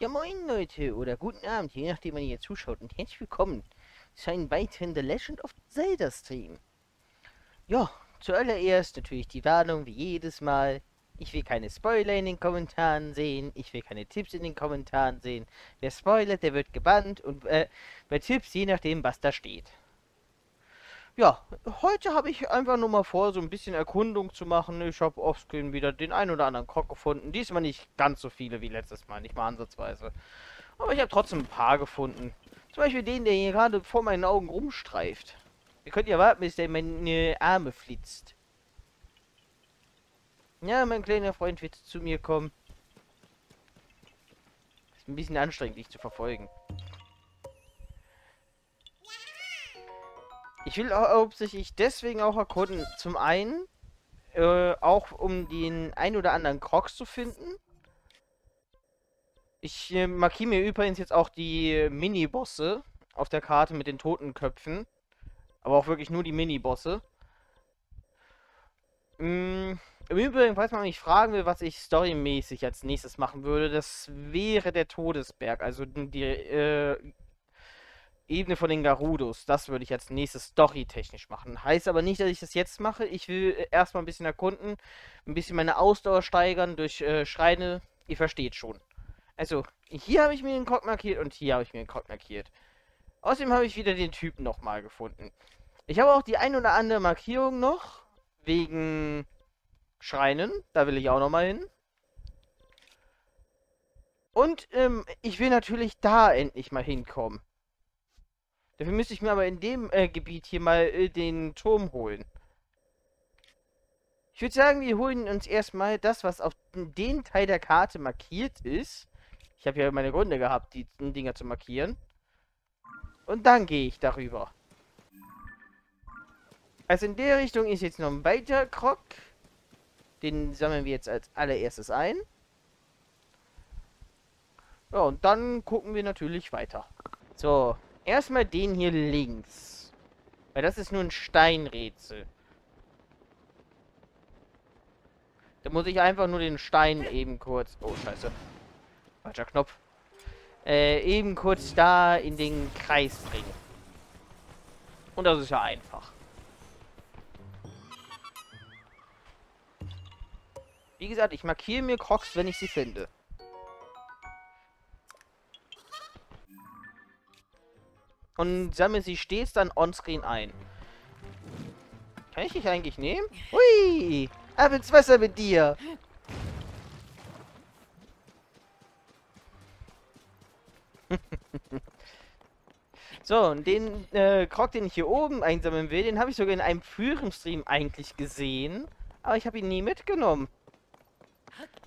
Ja moin Leute oder guten Abend, je nachdem wann ihr zuschaut und herzlich willkommen zu einem weiteren The Legend of Zelda Stream. Ja, zuallererst natürlich die Warnung wie jedes Mal. Ich will keine Spoiler in den Kommentaren sehen, ich will keine Tipps in den Kommentaren sehen. Wer spoilert, der wird gebannt und äh, bei Tipps je nachdem was da steht. Ja, heute habe ich einfach nur mal vor, so ein bisschen Erkundung zu machen. Ich habe offscreen wieder den ein oder anderen Krog gefunden. Diesmal nicht ganz so viele wie letztes Mal, nicht mal ansatzweise. Aber ich habe trotzdem ein paar gefunden. Zum Beispiel den, der hier gerade vor meinen Augen rumstreift. Ihr könnt ja warten, bis der in meine Arme flitzt. Ja, mein kleiner Freund wird zu mir kommen. Ist ein bisschen anstrengend, dich zu verfolgen. Ich will hauptsächlich deswegen auch erkunden. Zum einen, äh, auch um den ein oder anderen Crocs zu finden. Ich äh, markiere mir übrigens jetzt auch die Mini-Bosse auf der Karte mit den Totenköpfen. Aber auch wirklich nur die Mini-Bosse. Mm, Im Übrigen, falls man mich fragen will, was ich storymäßig als nächstes machen würde, das wäre der Todesberg. Also die äh, Ebene von den Garudos. Das würde ich als nächstes storytechnisch machen. Heißt aber nicht, dass ich das jetzt mache. Ich will äh, erstmal ein bisschen erkunden, ein bisschen meine Ausdauer steigern durch äh, Schreine. Ihr versteht schon. Also, hier habe ich mir den Krog markiert und hier habe ich mir den Krog markiert. Außerdem habe ich wieder den Typen nochmal gefunden. Ich habe auch die ein oder andere Markierung noch. Wegen Schreinen. Da will ich auch nochmal hin. Und ähm, ich will natürlich da endlich mal hinkommen. Dafür müsste ich mir aber in dem äh, Gebiet hier mal äh, den Turm holen. Ich würde sagen, wir holen uns erstmal das, was auf den Teil der Karte markiert ist. Ich habe ja meine Gründe gehabt, die Dinger zu markieren. Und dann gehe ich darüber. Also in der Richtung ist jetzt noch ein weiter Krog. Den sammeln wir jetzt als allererstes ein. Ja, und dann gucken wir natürlich weiter. So, Erstmal den hier links. Weil das ist nur ein Steinrätsel. Da muss ich einfach nur den Stein eben kurz... Oh, scheiße. Falscher Knopf. Äh, eben kurz da in den Kreis bringen. Und das ist ja einfach. Wie gesagt, ich markiere mir Crocs, wenn ich sie finde. Und sammle sie stets dann onscreen ein. Kann ich dich eigentlich nehmen? Hui! Ab ins Wasser mit dir! so, und den äh, Krog, den ich hier oben einsammeln will, den habe ich sogar in einem früheren Stream eigentlich gesehen. Aber ich habe ihn nie mitgenommen.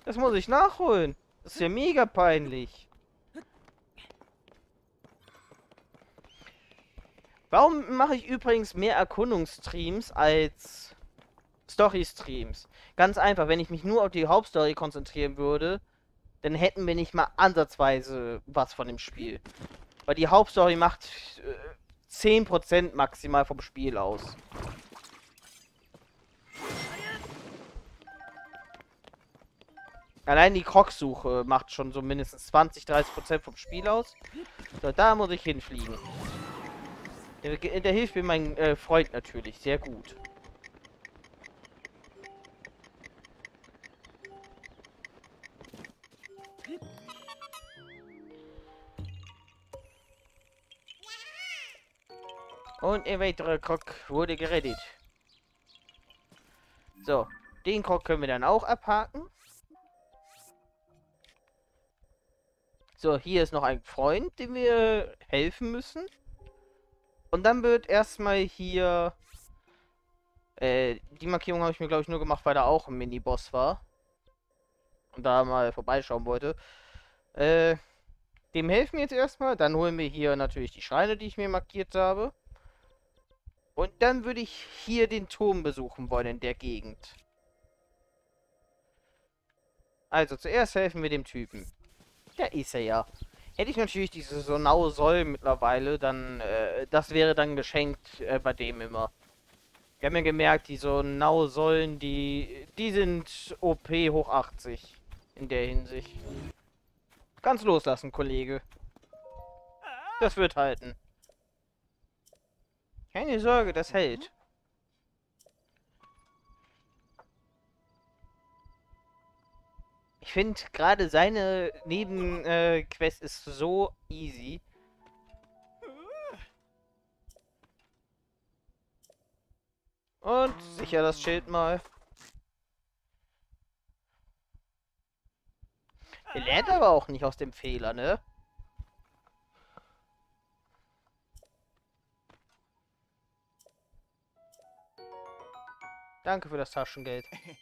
Das muss ich nachholen. Das ist ja mega peinlich. Warum mache ich übrigens mehr Erkundungsstreams als Story-Streams? Ganz einfach, wenn ich mich nur auf die Hauptstory konzentrieren würde, dann hätten wir nicht mal ansatzweise was von dem Spiel. Weil die Hauptstory macht äh, 10% maximal vom Spiel aus. Allein die Krogsuche macht schon so mindestens 20-30% vom Spiel aus. So, da muss ich hinfliegen. Der, der hilft mir mein äh, Freund natürlich sehr gut. Und ein weiterer Krog wurde gerettet. So, den Krog können wir dann auch abhaken. So, hier ist noch ein Freund, dem wir helfen müssen. Und dann wird erstmal hier... Äh, die Markierung habe ich mir, glaube ich, nur gemacht, weil da auch ein Mini-Boss war. Und da mal vorbeischauen wollte. Äh, dem helfen wir jetzt erstmal. Dann holen wir hier natürlich die Schreine, die ich mir markiert habe. Und dann würde ich hier den Turm besuchen wollen in der Gegend. Also, zuerst helfen wir dem Typen. Da ist er ja. Hätte ich natürlich diese Sonau Soll mittlerweile, dann, äh, das wäre dann geschenkt äh, bei dem immer. Wir haben ja gemerkt, die Sonau Sollen, die, die sind OP hoch 80 in der Hinsicht. Kannst loslassen, Kollege. Das wird halten. Keine Sorge, das hält. Ich finde gerade seine Nebenquest äh, ist so easy. Und sicher das Schild mal. Er lernt aber auch nicht aus dem Fehler, ne? Danke für das Taschengeld.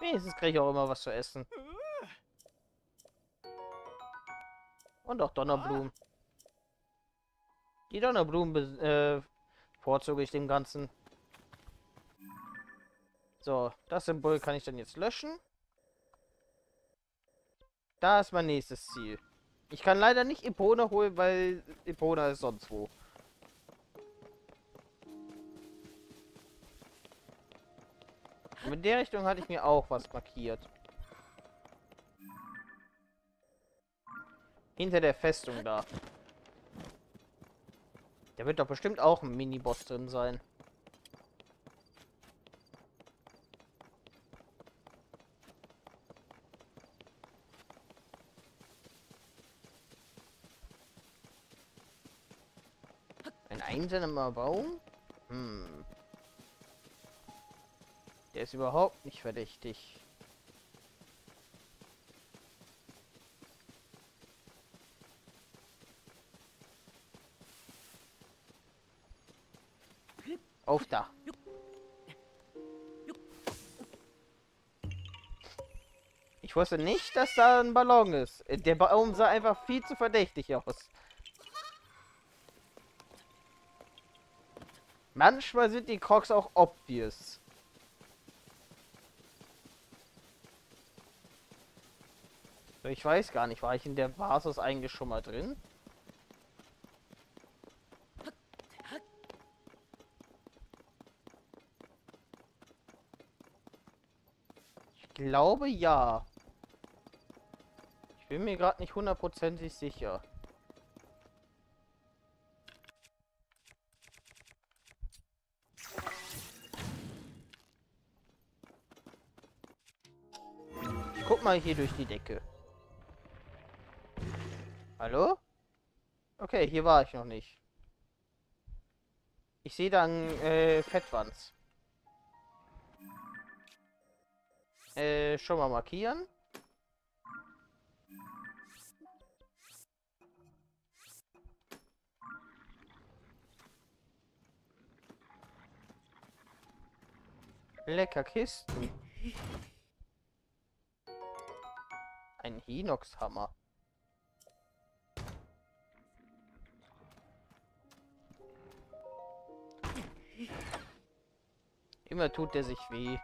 Wenigstens kriege ich auch immer was zu essen. Und auch Donnerblumen. Die Donnerblumen äh, ich dem Ganzen. So, das Symbol kann ich dann jetzt löschen. Da ist mein nächstes Ziel. Ich kann leider nicht Epona holen, weil Epona ist sonst wo. In der Richtung hatte ich mir auch was markiert. Hinter der Festung da. Da wird doch bestimmt auch ein Miniboss drin sein. Ein einsamer Baum? Hm. Der ist überhaupt nicht verdächtig. Auf da. Ich wusste nicht, dass da ein Ballon ist. Der Baum sah einfach viel zu verdächtig aus. Manchmal sind die Crocs auch obvious. Ich weiß gar nicht, war ich in der Basis eigentlich schon mal drin? Ich glaube ja. Ich bin mir gerade nicht hundertprozentig sicher. Ich guck mal hier durch die Decke. Hallo? Okay, hier war ich noch nicht. Ich sehe dann äh, Fettwanz. Äh, schon mal markieren. Lecker Kisten. Ein Hinox-Hammer. Immer tut der sich weh.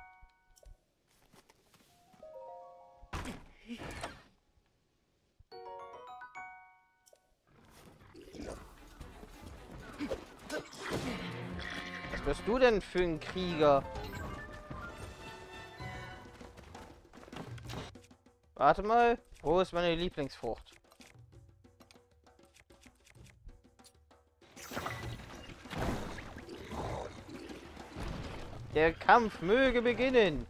Was bist du denn für ein Krieger? Warte mal, wo ist meine Lieblingsfrucht? Der Kampf möge beginnen.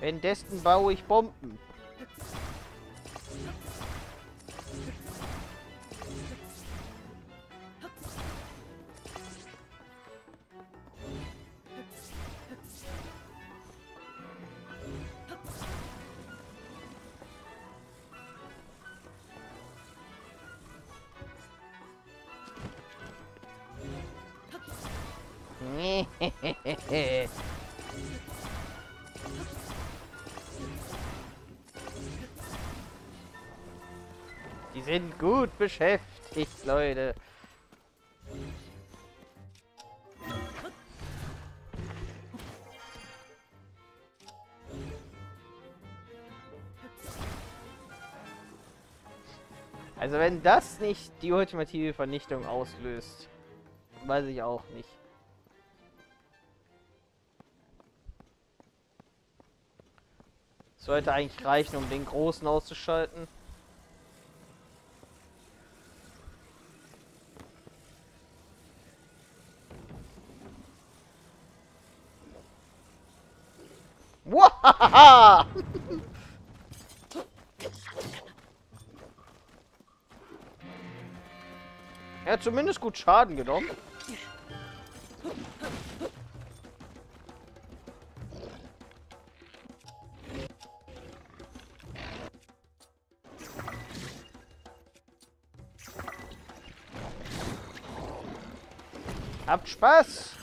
Währenddessen baue ich Bomben. Die sind gut beschäftigt, Leute. Also wenn das nicht die ultimative Vernichtung auslöst, weiß ich auch nicht. Sollte eigentlich reichen, um den Großen auszuschalten. Wahaha! er hat zumindest gut Schaden genommen. Spaß!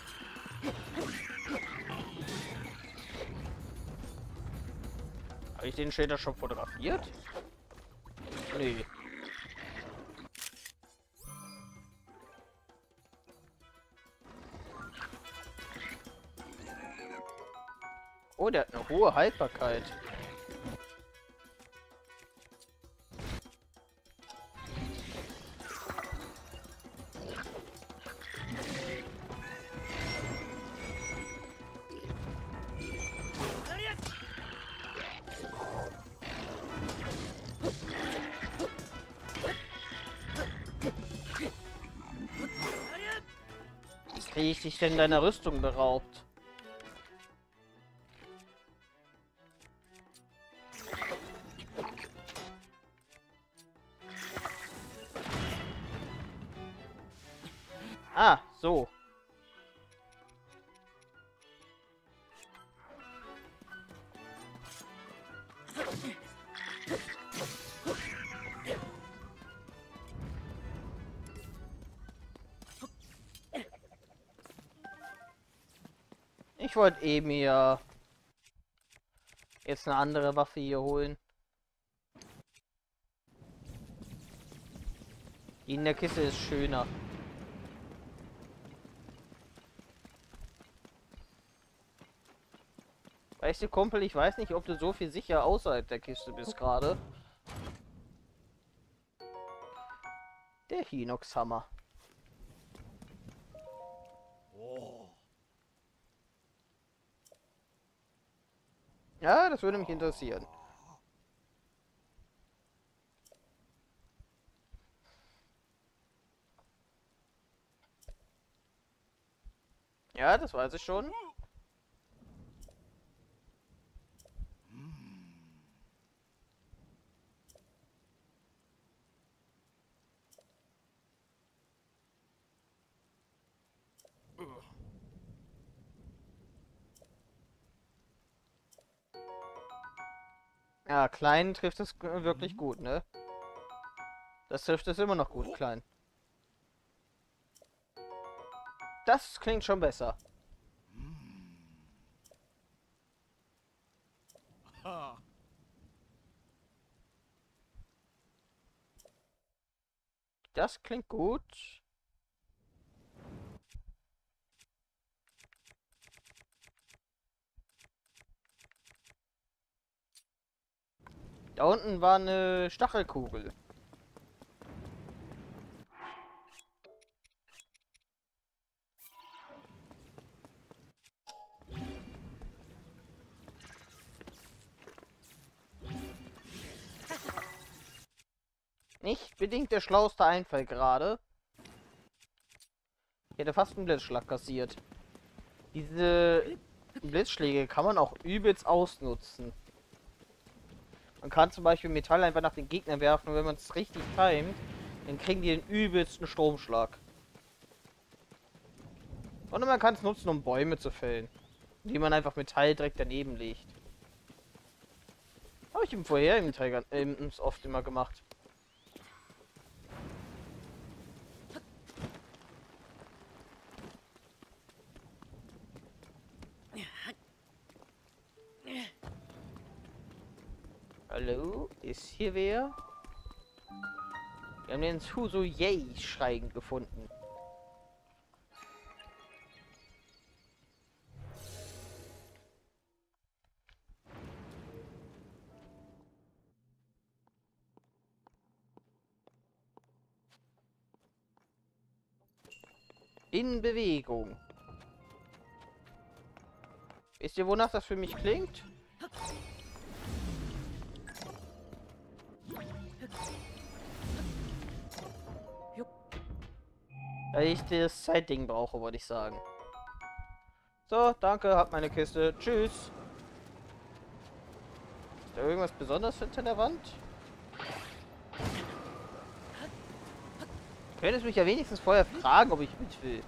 Habe ich den Schilder schon fotografiert? Nee. Oh, der hat eine hohe Haltbarkeit. Dich denn deiner Rüstung beraubt? Ich wollte eh mir jetzt eine andere Waffe hier holen. Die in der Kiste ist schöner. Weißt du, Kumpel, ich weiß nicht, ob du so viel sicher außerhalb der Kiste bist gerade. Der Hinox-Hammer. Ja, das würde mich interessieren. Ja, das weiß ich schon. Ja, klein trifft es wirklich Mhm. gut, ne? Das trifft es immer noch gut, klein. Das klingt schon besser. Das klingt gut. Da unten war eine Stachelkugel. Nicht bedingt der schlauste Einfall gerade. Ich hätte fast einen Blitzschlag kassiert. Diese Blitzschläge kann man auch übelst ausnutzen. Man kann zum Beispiel Metall einfach nach den Gegnern werfen und wenn man es richtig timet, dann kriegen die den übelsten Stromschlag. Und man kann es nutzen, um Bäume zu fällen. Indem man einfach Metall direkt daneben legt. Habe ich im vorherigen Teil ganz- oft immer gemacht. Hallo? Ist hier wer? Wir haben den Suso Yay schreiend gefunden. In Bewegung. Wisst ihr, wonach das für mich klingt? Weil ich das Zeitding brauche, wollte ich sagen. So, danke, hab meine Kiste. Tschüss. Ist da irgendwas Besonderes hinter der Wand? Könntest mich ja wenigstens vorher fragen, ob ich mit will.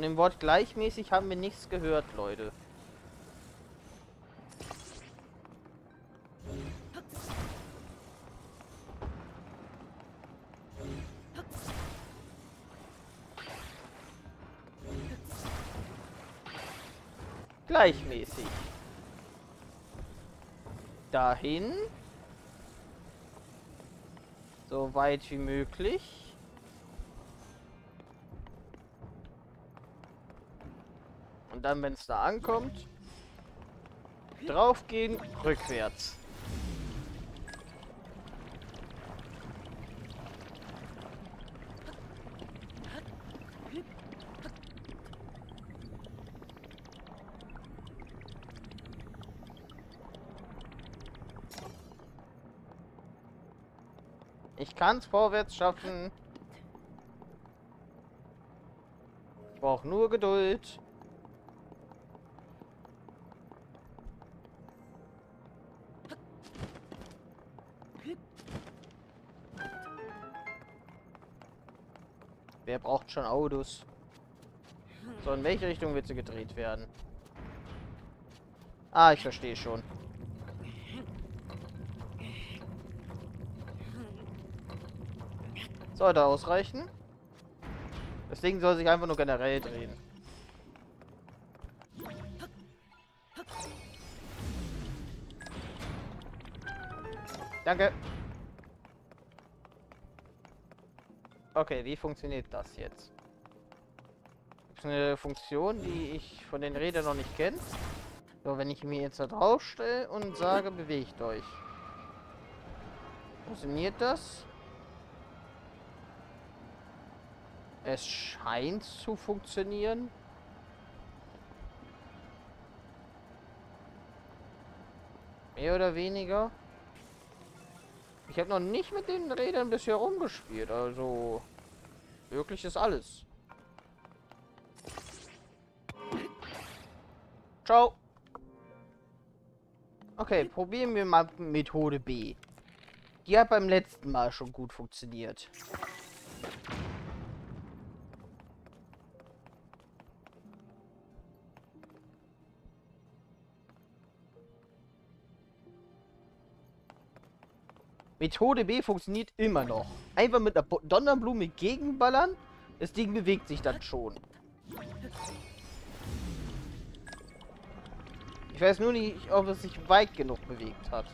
Von dem Wort gleichmäßig haben wir nichts gehört, Leute. Gleichmäßig. Dahin. So weit wie möglich. Und dann, wenn es da ankommt, draufgehen, rückwärts. Ich kann es vorwärts schaffen. Ich brauche nur Geduld. Schon Autos? So, in welche Richtung wird sie gedreht werden? Ah, ich verstehe schon. Sollte ausreichen. Das Ding soll sich einfach nur generell drehen. Danke. Okay, wie funktioniert das jetzt? Ist eine Funktion, die ich von den Rädern noch nicht kenne. So, wenn ich mir jetzt da drauf stelle und sage, bewegt euch. Funktioniert das? Es scheint zu funktionieren. Mehr oder weniger. Ich habe noch nicht mit den Rädern bisher rumgespielt, also wirklich ist alles. Ciao. Okay, probieren wir mal Methode B. Die hat beim letzten Mal schon gut funktioniert. Methode B funktioniert immer noch. Einfach mit einer Donnerblume gegenballern. Das Ding bewegt sich dann schon. Ich weiß nur nicht, ob es sich weit genug bewegt hat.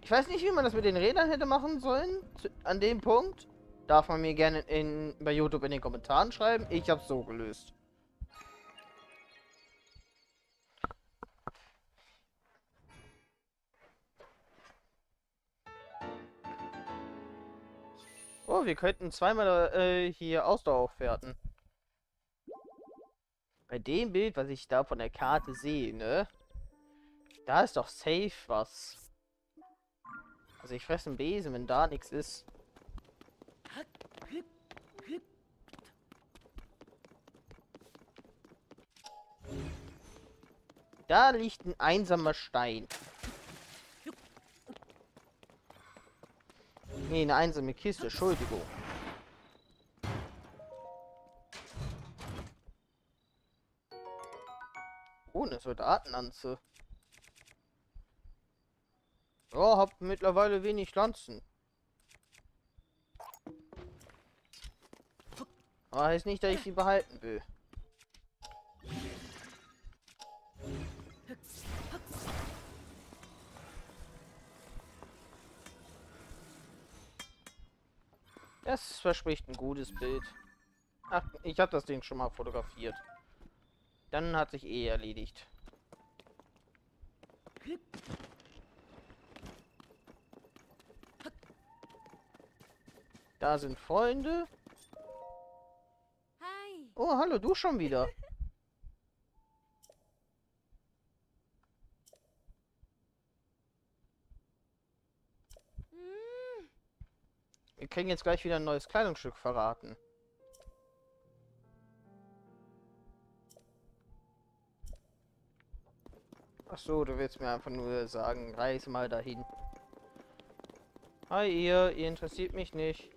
Ich weiß nicht, wie man das mit den Rädern hätte machen sollen. An dem Punkt. Darf man mir gerne in, bei YouTube in den Kommentaren schreiben. Ich habe es so gelöst. Oh, wir könnten zweimal äh, hier Ausdauer aufwerten. Bei dem Bild, was ich da von der Karte sehe, ne? Da ist doch safe was. Also ich fresse einen Besen, wenn da nichts ist. Da liegt ein einsamer Stein. Nee, eine einsame Kiste, Entschuldigung. Oh, eine Soldatenanze. Oh, hab mittlerweile wenig Pflanzen. Aber heißt nicht, dass ich sie behalten will. Das verspricht ein gutes Bild. Ach, ich habe das Ding schon mal fotografiert. Dann hat sich eh erledigt. Da sind Freunde. Hi. Oh, hallo, du schon wieder. Wir kriegen jetzt gleich wieder ein neues Kleidungsstück verraten. Ach so, du willst mir einfach nur sagen, reise mal dahin. Hi ihr, ihr interessiert mich nicht.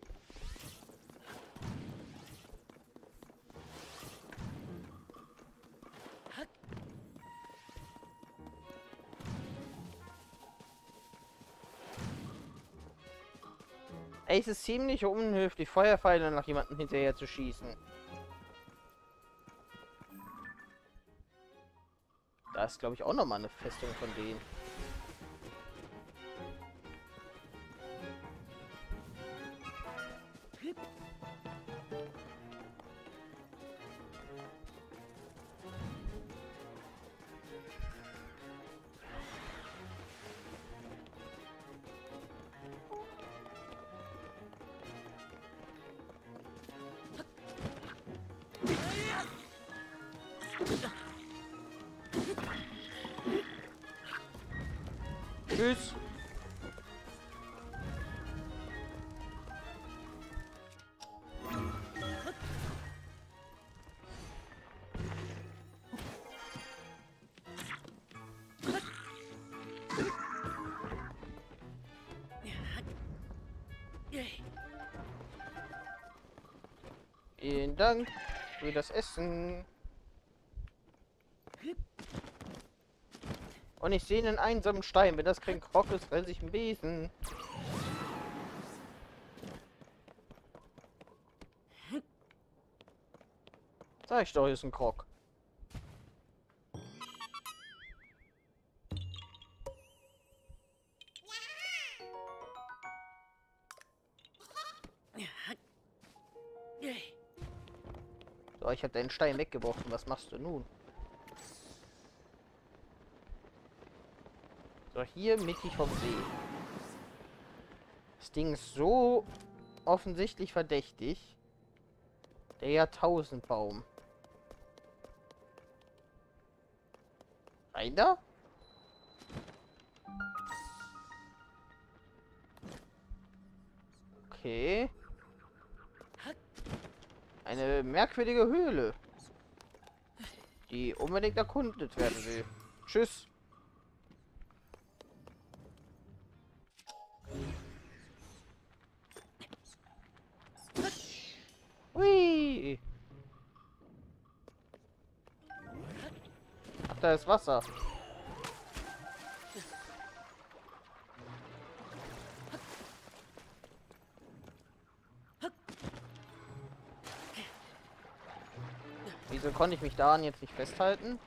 Es ist ziemlich unhöflich, Feuerpfeile nach jemandem hinterher zu schießen. Da ist, glaube ich, auch nochmal eine Festung von denen. Tschüss. Vielen Dank für das Essen. Und ich sehe einen einsamen Stein. Wenn das kein Krog ist, fresse ich einen Besen. Sag ich doch, hier ist ein Krog. So, ich habe deinen Stein weggeworfen. Was machst du nun? So, hier mittig vom See. Das Ding ist so offensichtlich verdächtig. Der Jahrtausendbaum. Rein? Okay. Eine merkwürdige Höhle. Die unbedingt erkundet werden will. Tschüss. Da ist Wasser. Wieso konnte ich mich daran jetzt nicht festhalten?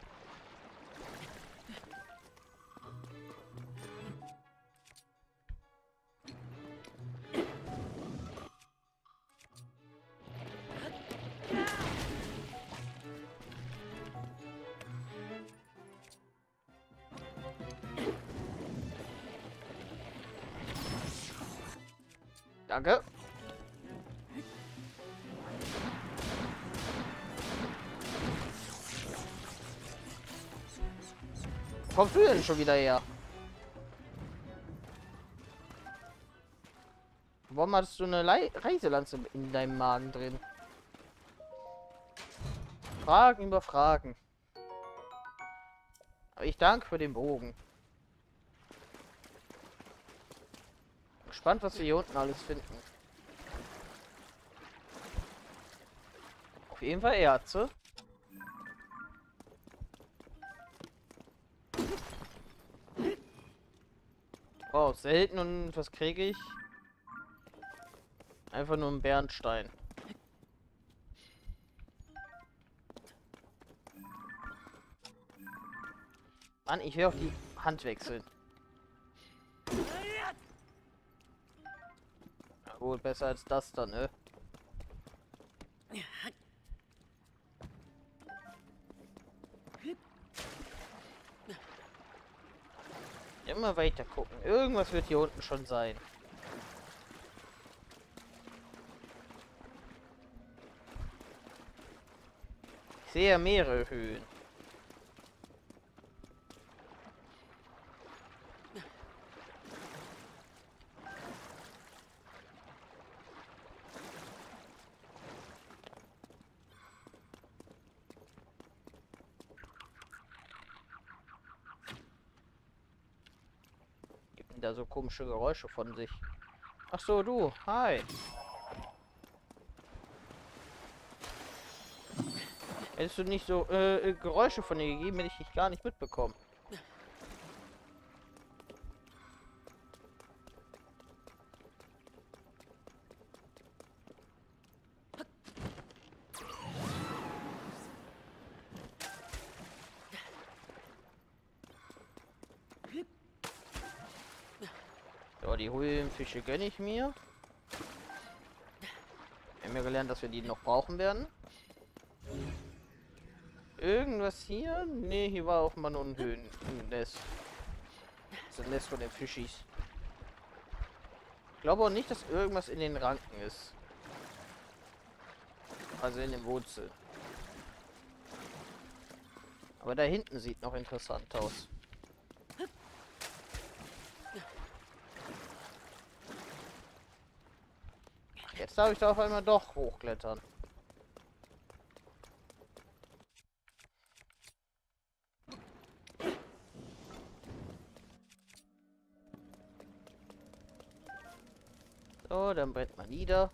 Schon wieder her? Warum hattest du eine Lei Reiselanze in deinem Magen drin? Fragen über Fragen. Aber ich danke für den Bogen. Gespannt, was wir hier unten alles finden. Auf jeden Fall Erze. Wow, selten und was kriege ich? Einfach nur ein Bernstein. Mann, ich will auch die Hand wechseln. Na gut, besser als das dann, ne? Immer weiter gucken. Irgendwas wird hier unten schon sein. Ich sehe mehrere Höhen. da so komische Geräusche von sich? Ach so, du. Hi. Hättest du nicht so äh, äh, Geräusche von dir gegeben, hätte ich dich gar nicht mitbekommen. Höhlenfische gönne ich mir. Wir haben ja gelernt, dass wir die noch brauchen werden. Irgendwas hier? Ne, hier war auch mal nur ein Höhlennest. Das Nest von den Fischis. Ich glaube auch nicht, dass irgendwas in den Ranken ist. Also in dem Wurzel. Aber da hinten sieht noch interessant aus. Jetzt darf ich da auf einmal doch hochklettern. So, dann brennt man nieder.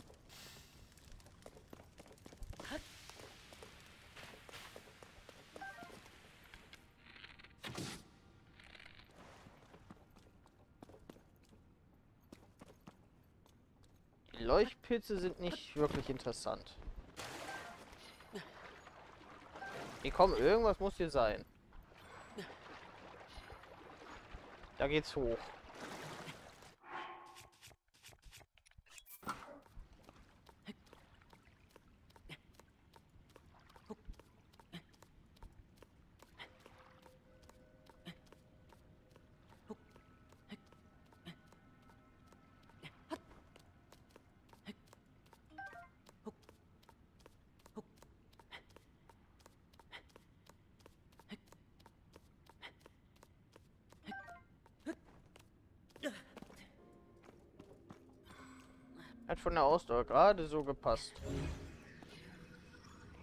Leuchtpilze sind nicht wirklich interessant. Hier komm, irgendwas muss hier sein. Da geht's hoch. Hat von der Ausdauer gerade so gepasst.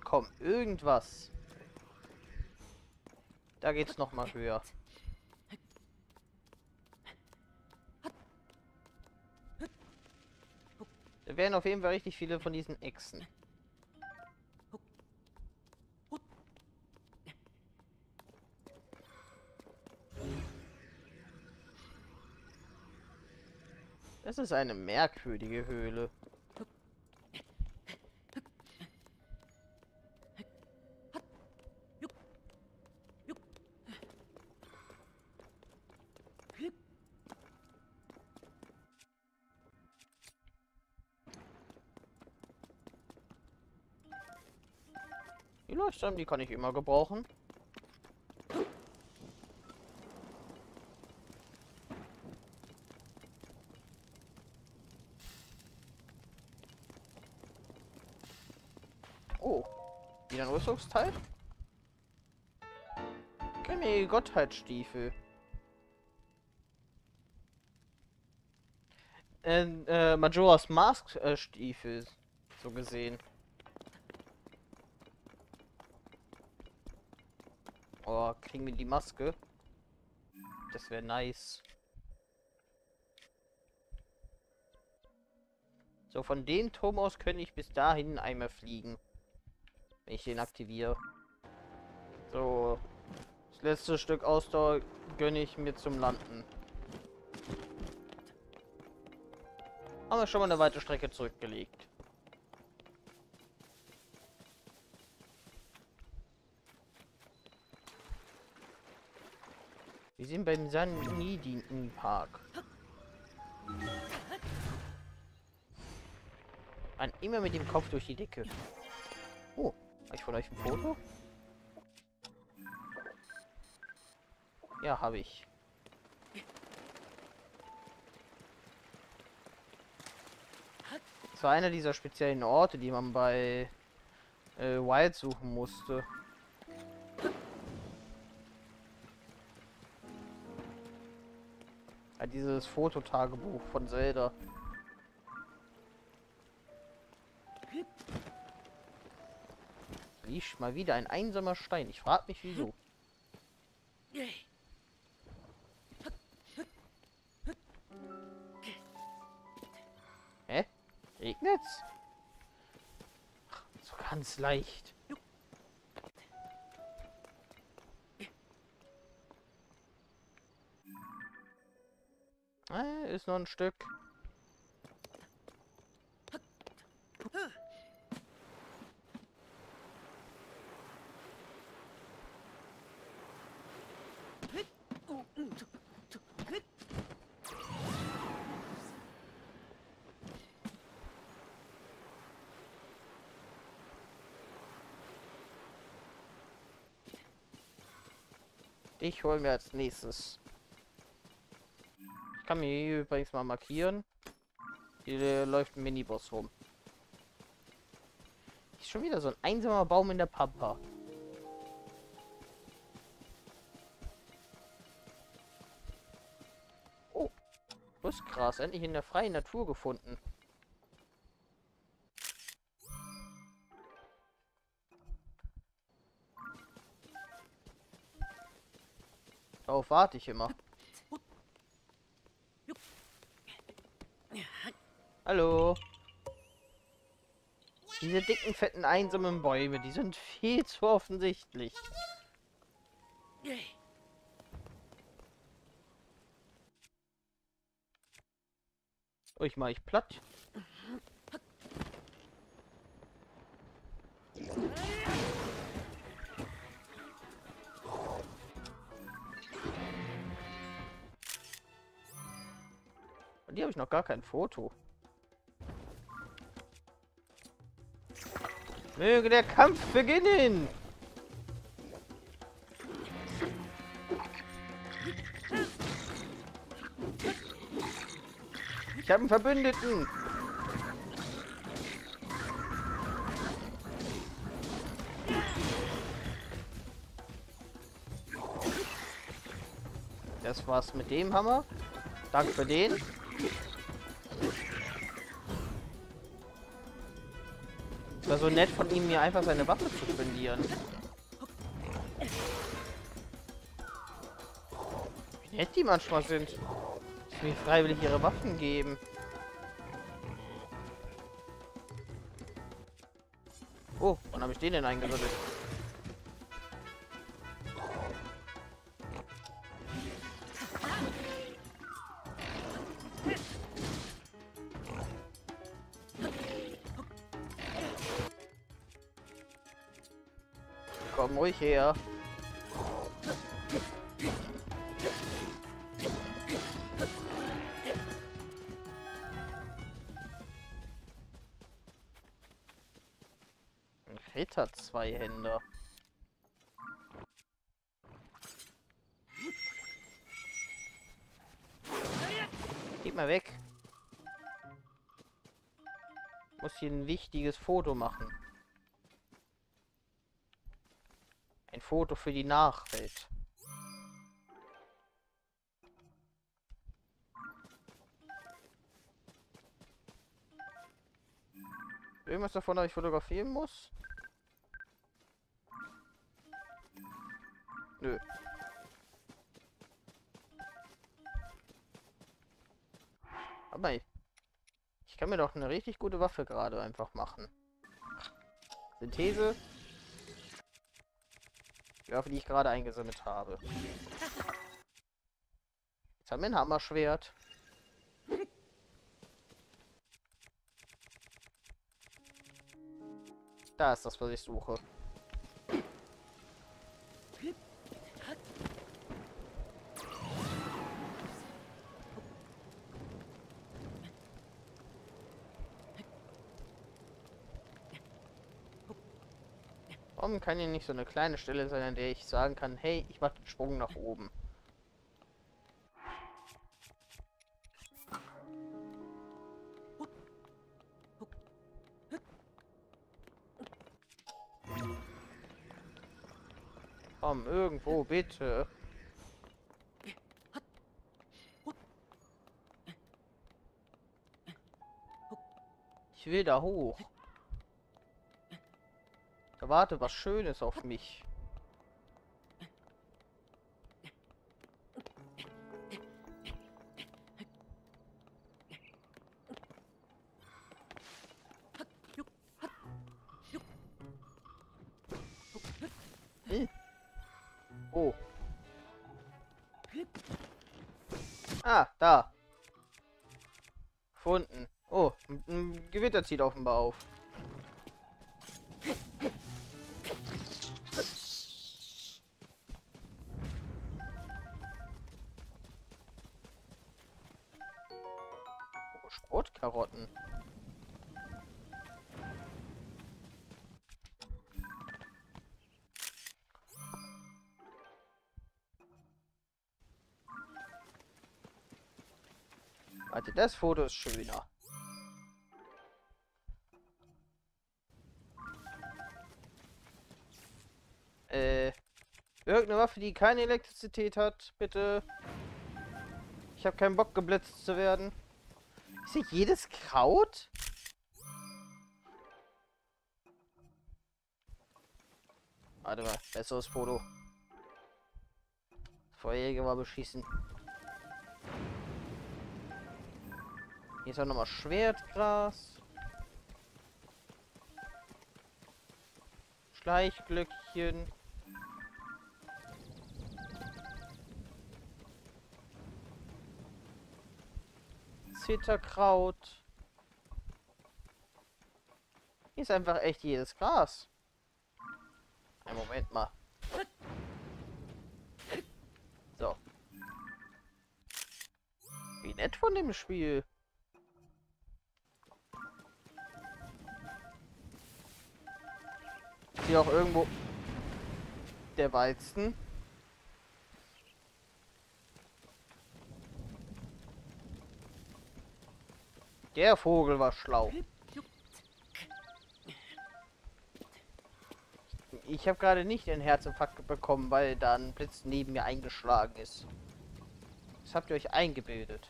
Komm, irgendwas. Da geht's noch mal höher. Da wären auf jeden Fall richtig viele von diesen Echsen. Das ist eine merkwürdige Höhle. Die Leuchtschirme, die kann ich immer gebrauchen. Oh, wieder ein Rüstungsteil? Grimmige Gottheitsstiefel. Äh, äh, Majora's Mask äh, Stiefel, so gesehen. Oh, kriegen wir die Maske? Das wäre nice. So, von dem Turm aus könnte ich bis dahin einmal fliegen. Wenn ich den aktiviere. So. Das letzte Stück Ausdauer gönne ich mir zum Landen. Haben wir schon mal eine weite Strecke zurückgelegt. Wir sind beim Sanidin Park. Man immer mit dem Kopf durch die Decke. Habe ich von euch ein Foto? Ja, habe ich. Das war einer dieser speziellen Orte, die man bei äh, Wild suchen musste. Ja, dieses Fototagebuch von Zelda. Mal wieder ein einsamer Stein. Ich frage mich wieso. Hä? Regnet's? Ach, so ganz leicht. Äh, ist noch ein Stück. Ich hole mir als nächstes. Ich kann mir hier übrigens mal markieren. Hier läuft ein Miniboss rum. Ist schon wieder so ein einsamer Baum in der Pampa. Oh, Buskgras, endlich in der freien Natur gefunden. Darauf warte ich immer. Hallo. Diese dicken, fetten, einsamen Bäume, die sind viel zu offensichtlich. Oh, ich mach ich platt. Ich noch gar kein Foto. Möge der Kampf beginnen! Ich habe einen Verbündeten! Das war's mit dem Hammer. Danke für den. War so nett von ihm, mir einfach seine Waffe zu spendieren. Wie nett die manchmal sind. Dass mir freiwillig ihre Waffen geben. Oh, wann habe ich den denn eingesammelt? Ruhig her. Ein Ritter zwei Hände. Geht mal weg. Muss hier ein wichtiges Foto machen. Ein Foto für die Nachwelt. Irgendwas davon, dass ich fotografieren muss? Nö. Aber ich, ich kann mir doch eine richtig gute Waffe gerade einfach machen. Synthese. Die die ich gerade eingesammelt habe. Jetzt haben wir ein Hammerschwert. Da ist das, was ich suche. Kann hier nicht so eine kleine Stelle sein, an der ich sagen kann, hey, ich mache den Sprung nach oben? Komm, irgendwo, bitte. Ich will da hoch. Da warte was Schönes auf mich. Äh. Oh. Ah, da. Gefunden. Oh, ein Gewitter zieht offenbar auf. Das Foto ist schöner. Äh, irgendeine Waffe, die keine Elektrizität hat, bitte. Ich habe keinen Bock, geblitzt zu werden. Ist hier jedes Kraut? Warte mal, besseres Foto. Vorherige war beschießen. Hier ist auch nochmal Schwertgras. Schleichglöckchen. Zitterkraut. Hier ist einfach echt jedes Gras. Ein Moment mal. So. Wie nett von dem Spiel. Hier auch irgendwo der Weizen. Der Vogel war schlau. Ich habe gerade nicht den Herzinfarkt bekommen, weil da ein Blitz neben mir eingeschlagen ist. Das habt ihr euch eingebildet.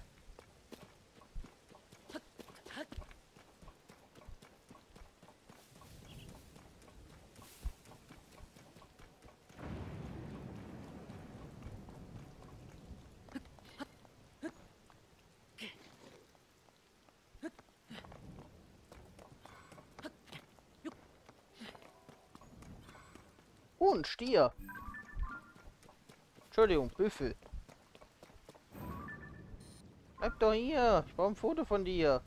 Oh, ein Stier. Entschuldigung, Büffel. Bleib doch hier. Ich brauche ein Foto von dir.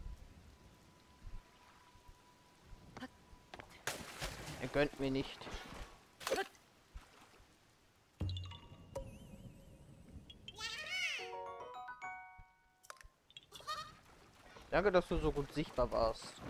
Er gönnt mir nicht. Danke, dass du so gut sichtbar warst.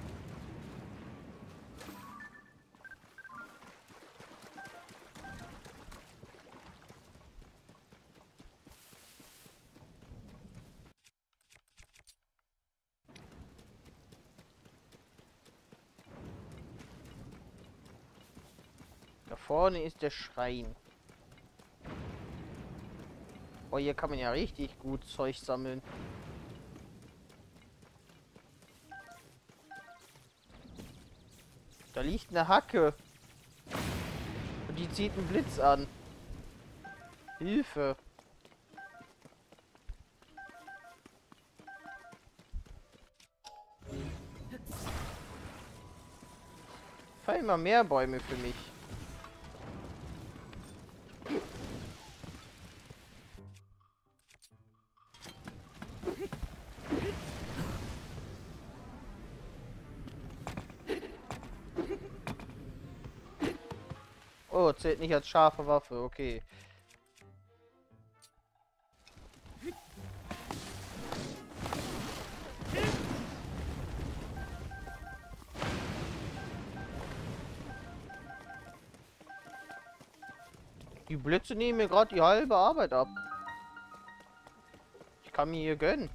Da vorne ist der Schrein. Oh, hier kann man ja richtig gut Zeug sammeln. Da liegt eine Hacke. Und die zieht einen Blitz an. Hilfe. Fallen mal mehr Bäume für mich. Zählt nicht als scharfe Waffe, okay. Die Blitze nehmen mir gerade die halbe Arbeit ab. Ich kann mir hier gönnen.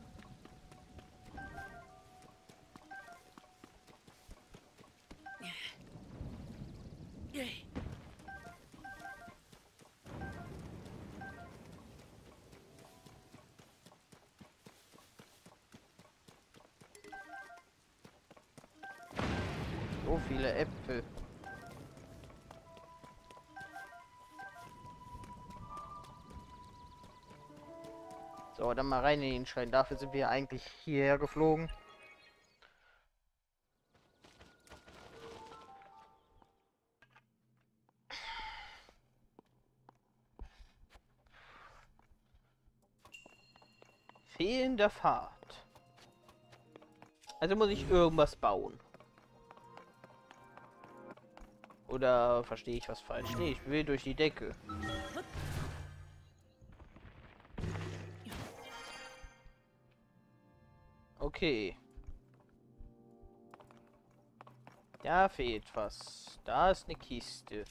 So, dann mal rein in den Schrein. Dafür sind wir eigentlich hierher geflogen. Fehlender Pfad. Also muss ich irgendwas bauen. Oder verstehe ich was falsch? Nee, ich will durch die Decke. Okay. Da fehlt was. Da ist eine Kiste.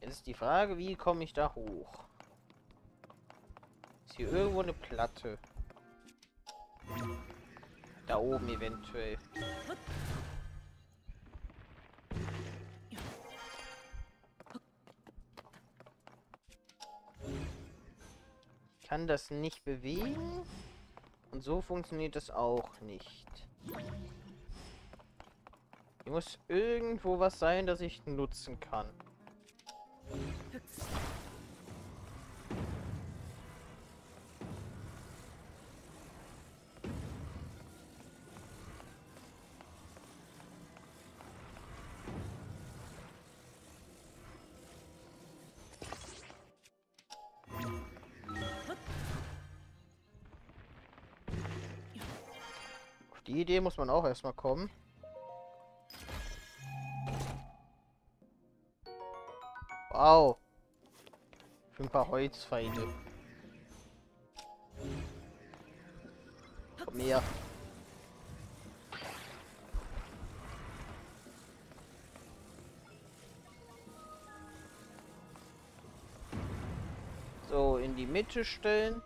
Jetzt ist die Frage, wie komme ich da hoch? Ist hier irgendwo eine Platte? Da oben eventuell. Kann das nicht bewegen. Und so funktioniert das auch nicht. Hier muss irgendwo was sein, das ich nutzen kann. Idee muss man auch erstmal kommen. Wow. Für ein paar Holzpfeile. Komm her. So, in die Mitte stellen.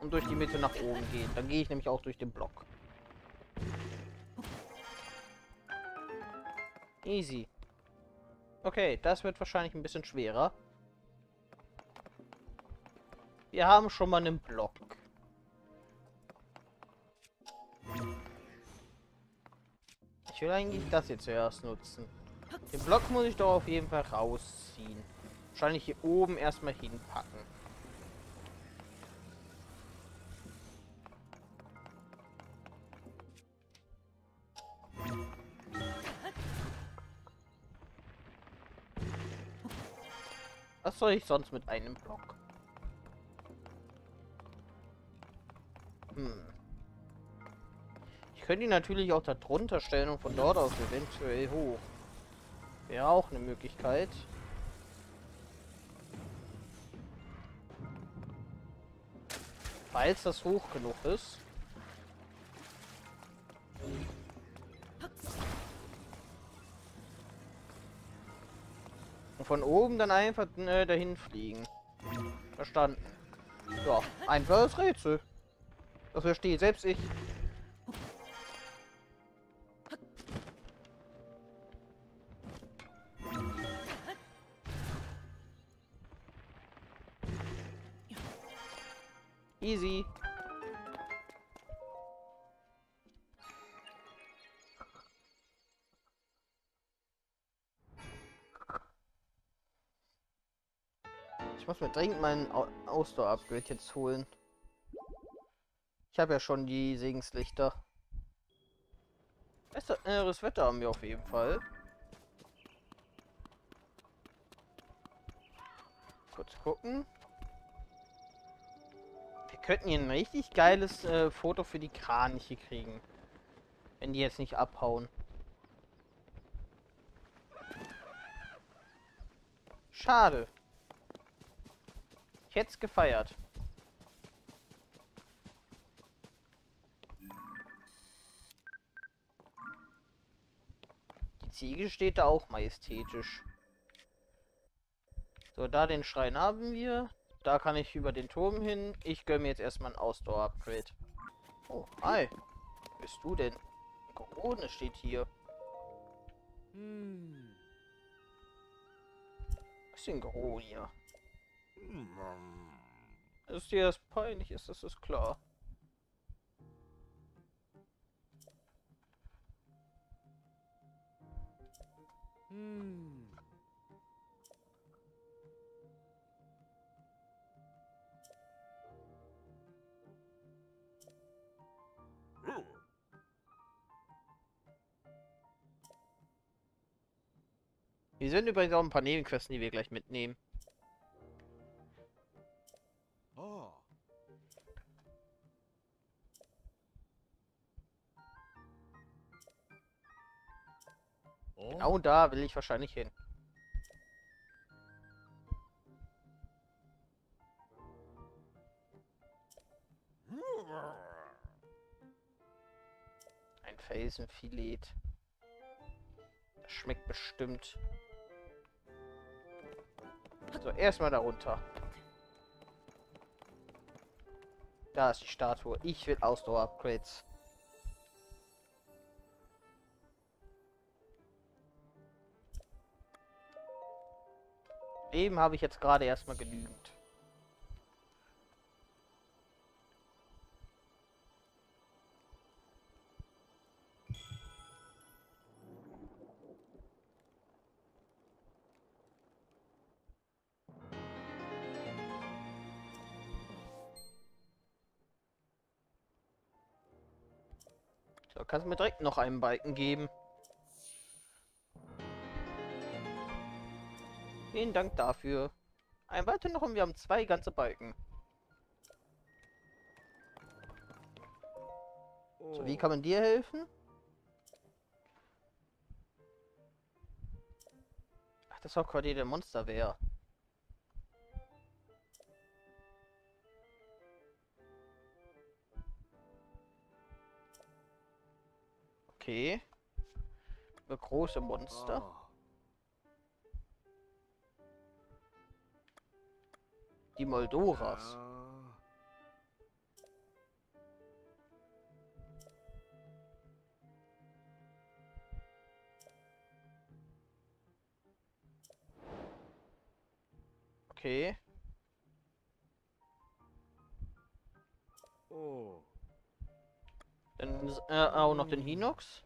Und durch die Mitte nach oben gehen. Dann gehe ich nämlich auch durch den Block. Easy. Okay, das wird wahrscheinlich ein bisschen schwerer. Wir haben schon mal einen Block. Ich will eigentlich das hier zuerst nutzen. Den Block muss ich doch auf jeden Fall rausziehen. Wahrscheinlich hier oben erstmal hinpacken. Was soll ich sonst mit einem Block? Hm. Ich könnte ihn natürlich auch da drunter stellen und von dort aus eventuell hoch. Wäre auch eine Möglichkeit. Falls das hoch genug ist. Und von oben dann einfach äh, dahin fliegen. Verstanden. Ja, einfaches Rätsel. Das verstehe selbst ich. Ich muss mir dringend meinen Au- Ausdauer-Upgrade jetzt holen. Ich habe ja schon die Segenslichter. Besser, Wetter haben wir auf jeden Fall. Kurz gucken. Wir könnten hier ein richtig geiles äh, Foto für die Kraniche kriegen. Wenn die jetzt nicht abhauen. Schade. Ich hätte es gefeiert. Die Ziege steht da auch majestätisch. So, da den Schrein haben wir. Da kann ich über den Turm hin. Ich gönne mir jetzt erstmal ein Ausdauer-Upgrade. Oh, hi. Wer bist du denn? Corona steht hier. Hm. Was ist denn Corona? Dass dir das peinlich ist, das ist klar. Hm. Hier sind übrigens auch ein paar Nebenquesten, die wir gleich mitnehmen. Oh. Genau da will ich wahrscheinlich hin. Ein Felsenfilet. Das schmeckt bestimmt. So, erstmal darunter. Da ist die Statue. Ich will Ausdauer-Upgrades. Leben habe ich jetzt gerade erstmal genügend. So, kannst du mir direkt noch einen Balken geben. Vielen Dank dafür. Ein weiter noch und wir haben zwei ganze Balken. So, wie kann man dir helfen? Ach, das war quasi der Monsterwehr. Okay. Über große Monster. Oh. Die Moldoras. Okay. Oh. Dann äh, auch noch den Hinox.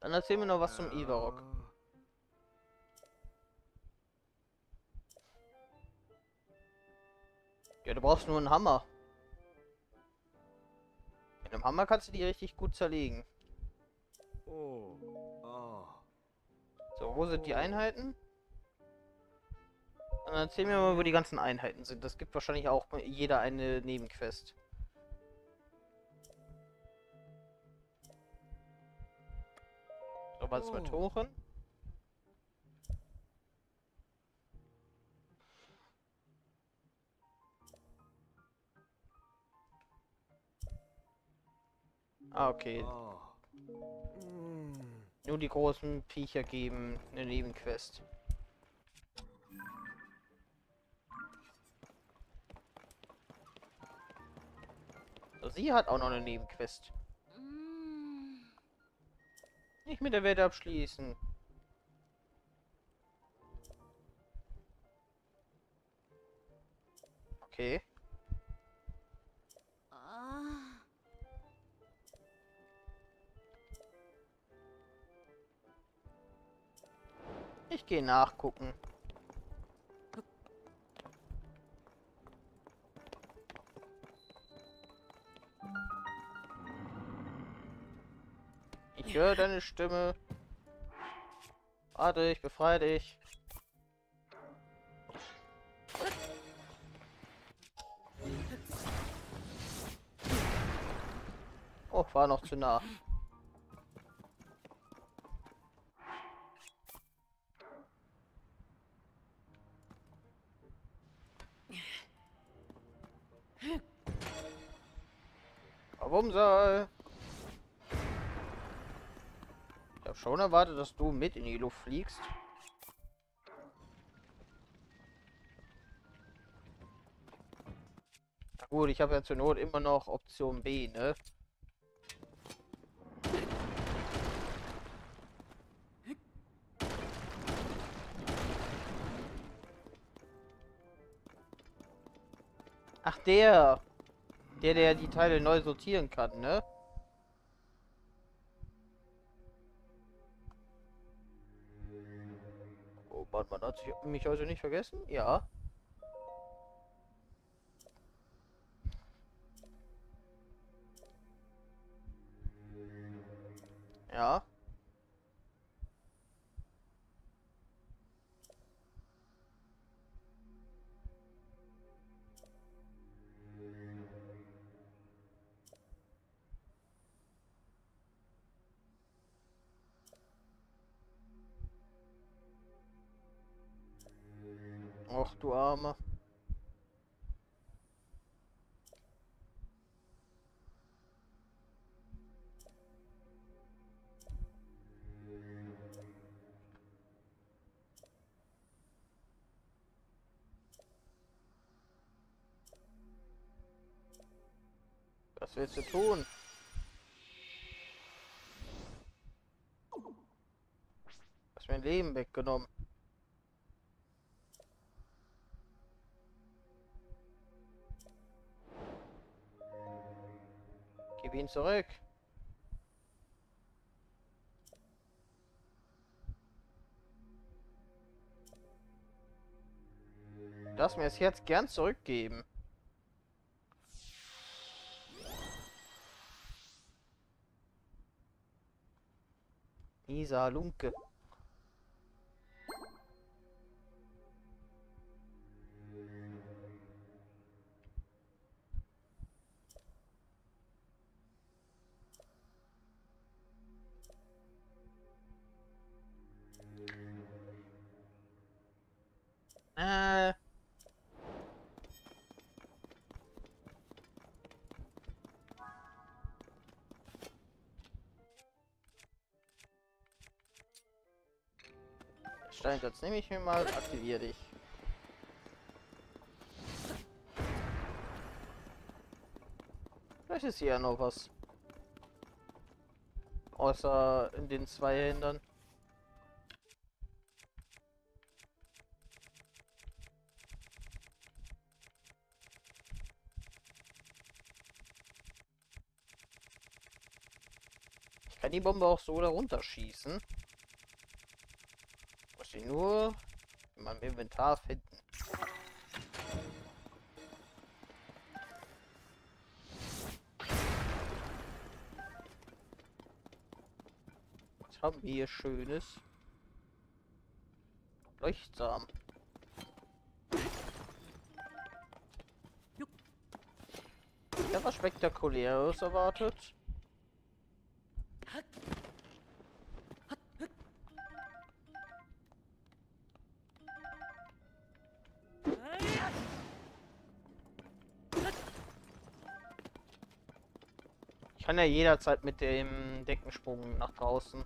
Dann erzähl mir noch was zum Ivarok. Ja, du brauchst nur einen Hammer. Mit einem Hammer kannst du die richtig gut zerlegen. So, wo sind die Einheiten? Dann erzähl mir mal, wo die ganzen Einheiten sind. Das gibt wahrscheinlich auch jeder eine Nebenquest. Mit Oh. Toren? Ah, okay. Oh. Nur die großen Viecher geben eine Nebenquest. Sie hat auch noch eine Nebenquest. Nicht mit der Welt abschließen. Okay. Ich gehe nachgucken. Ich höre deine Stimme. Warte, ich befreie dich. Oh, war noch zu nah. Warum soll? Schon erwartet, dass du mit in die Luft fliegst. Gut, ich habe ja zur Not immer noch Option B, ne? Ach, der. Der, der die Teile neu sortieren kann, ne? Mann, man hat mich also nicht vergessen? Ja. Ja. Du Arme. Was willst du tun? Hast mein Leben weggenommen. Gib ihn zurück. Lass mir es jetzt gern zurückgeben. Isa Lunke. Steinsatz nehme ich mir mal, aktiviere dich. Vielleicht ist hier ja noch was. Außer in den zwei Händern. Ich kann die Bombe auch so da runterschießen. Muss nur in meinem Inventar finden. Was haben wir hier Schönes? Leuchtsam. Ich habe was Spektakuläres erwartet. Kann ja jederzeit mit dem Deckensprung nach draußen.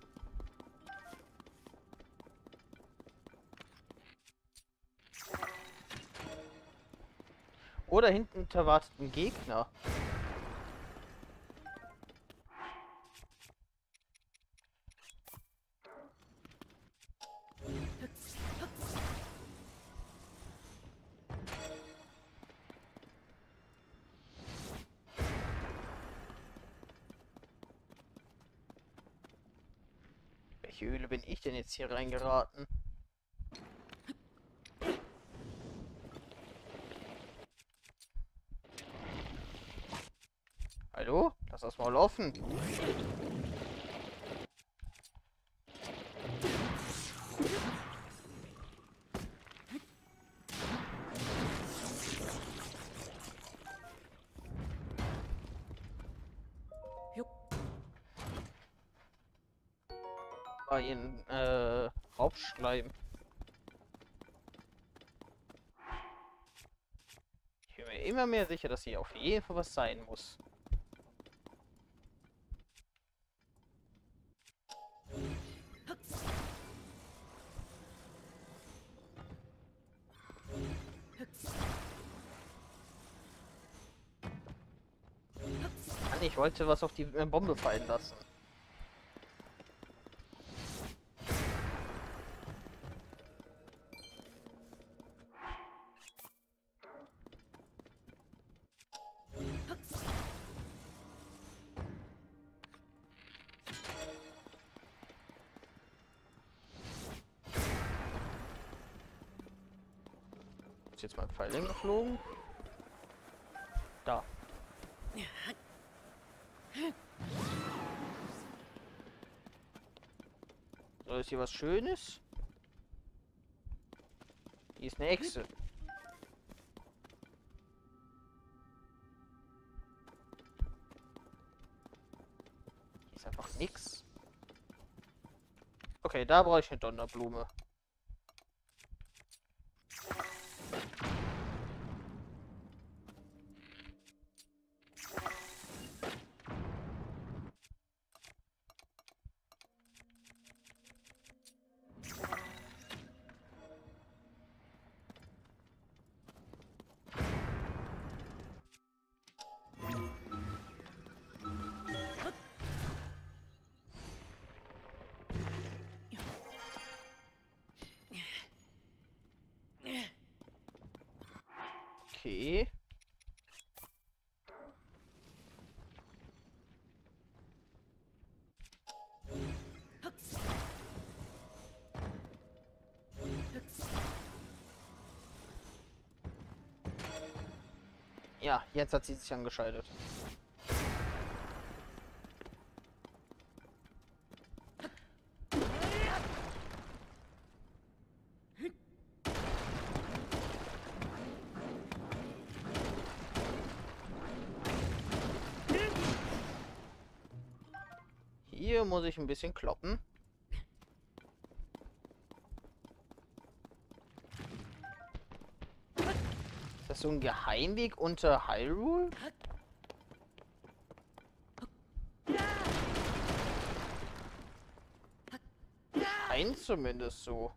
Oder hinten erwartet ein Gegner. Jetzt hier reingeraten? Hallo? Lass das mal offen. Immer mehr sicher, dass hier auf jeden Fall was sein muss. Ich wollte was auf die äh, Bombe fallen lassen. Pfeil geflogen? Da. So, ist hier was Schönes? Hier ist eine Echse. Hier ist einfach nix. Okay, da brauche ich eine Donnerblume. Ja, jetzt hat sie sich angeschaltet. Hier muss ich ein bisschen kloppen. Ist so ein Geheimweg unter Hyrule? Ein zumindest so.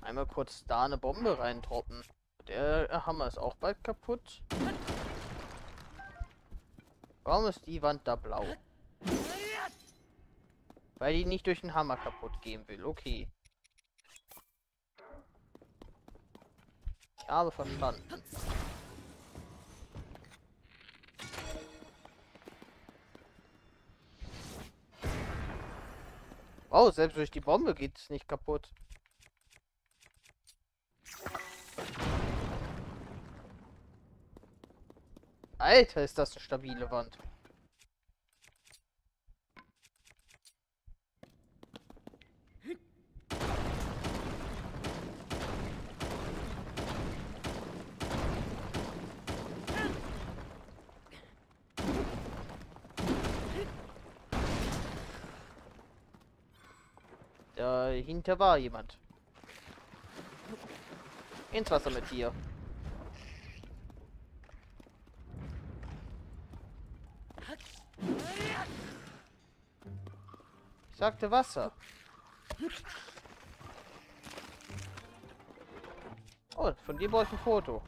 Einmal kurz da eine Bombe reindroppen. Der Hammer ist auch bald kaputt. Warum ist die Wand da blau? Weil die nicht durch den Hammer kaputt gehen will. Okay. Ich habe verstanden. Wow, selbst durch die Bombe geht es nicht kaputt. Alter, ist das eine stabile Wand. Dahinter war jemand. Ins Wasser mit dir. Ich sagte Wasser. Oh, von dir brauche ich ein Foto.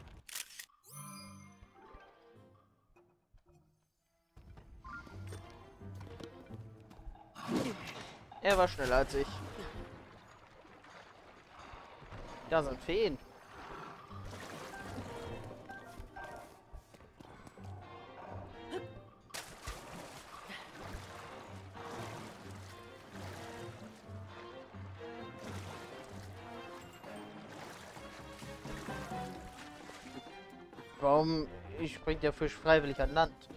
Er war schneller als ich. Da sind Feen. Warum springt der Fisch freiwillig an Land?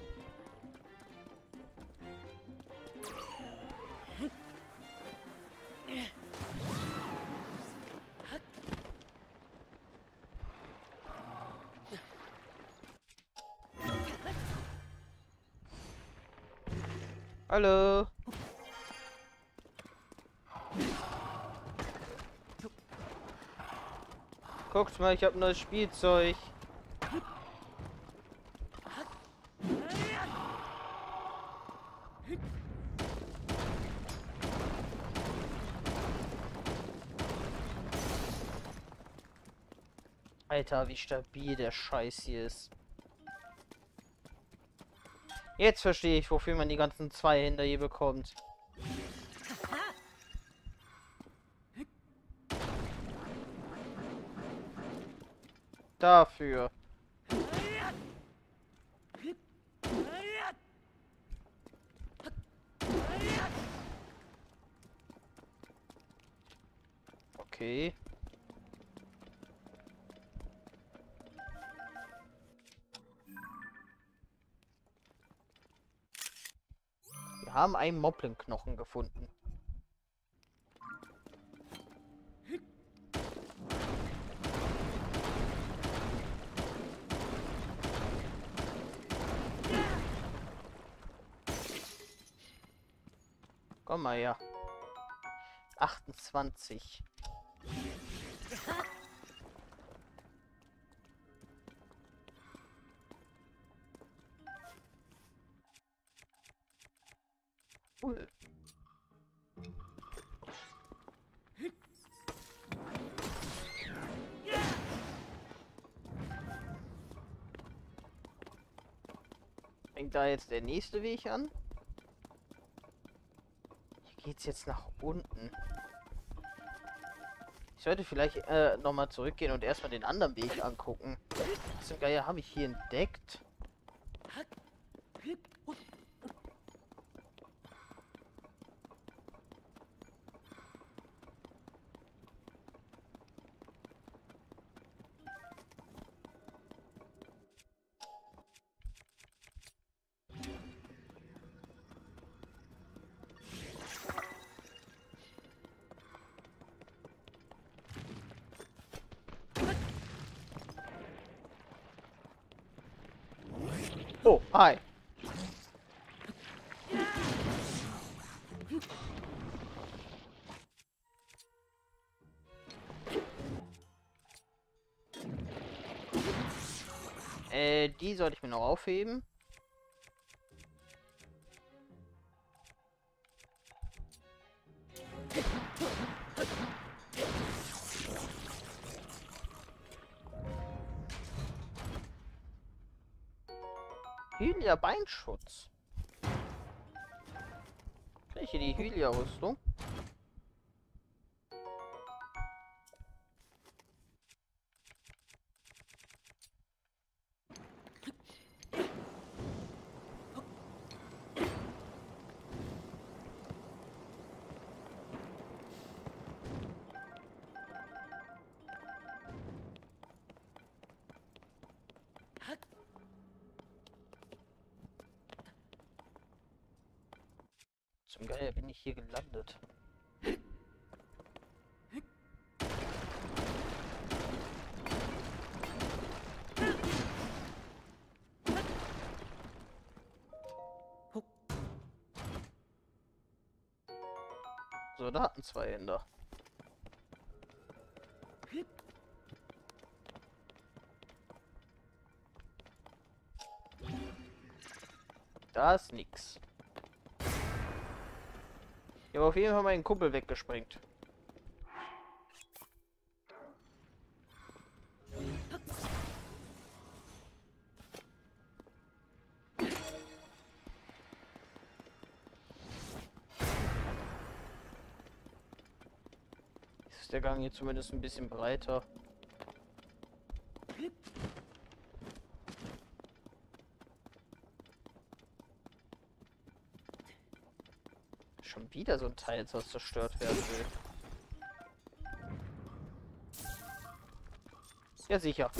Hallo. Guckt mal, ich habe neues Spielzeug. Alter, wie stabil der Scheiß hier ist. Jetzt verstehe ich, wofür man die ganzen zwei Hände hier bekommt. Dafür. Haben einen Mopplenknochen gefunden. Komm mal her. 28. jetzt der nächste Weg an? Hier geht's jetzt nach unten. Ich sollte vielleicht äh, nochmal zurückgehen und erstmal den anderen Weg angucken. Was zum Geier habe ich hier entdeckt? Aufheben. Hylia Beinschutz. Hier die Hylia-Rüstung? Hier gelandet. So, da hatten zwei Hände. Da ist nix. Jeden Fall meinen Kumpel weggesprengt. Ist der Gang hier zumindest ein bisschen breiter. Schon wieder so ein Teil, das zerstört werden will. Ja, sicher.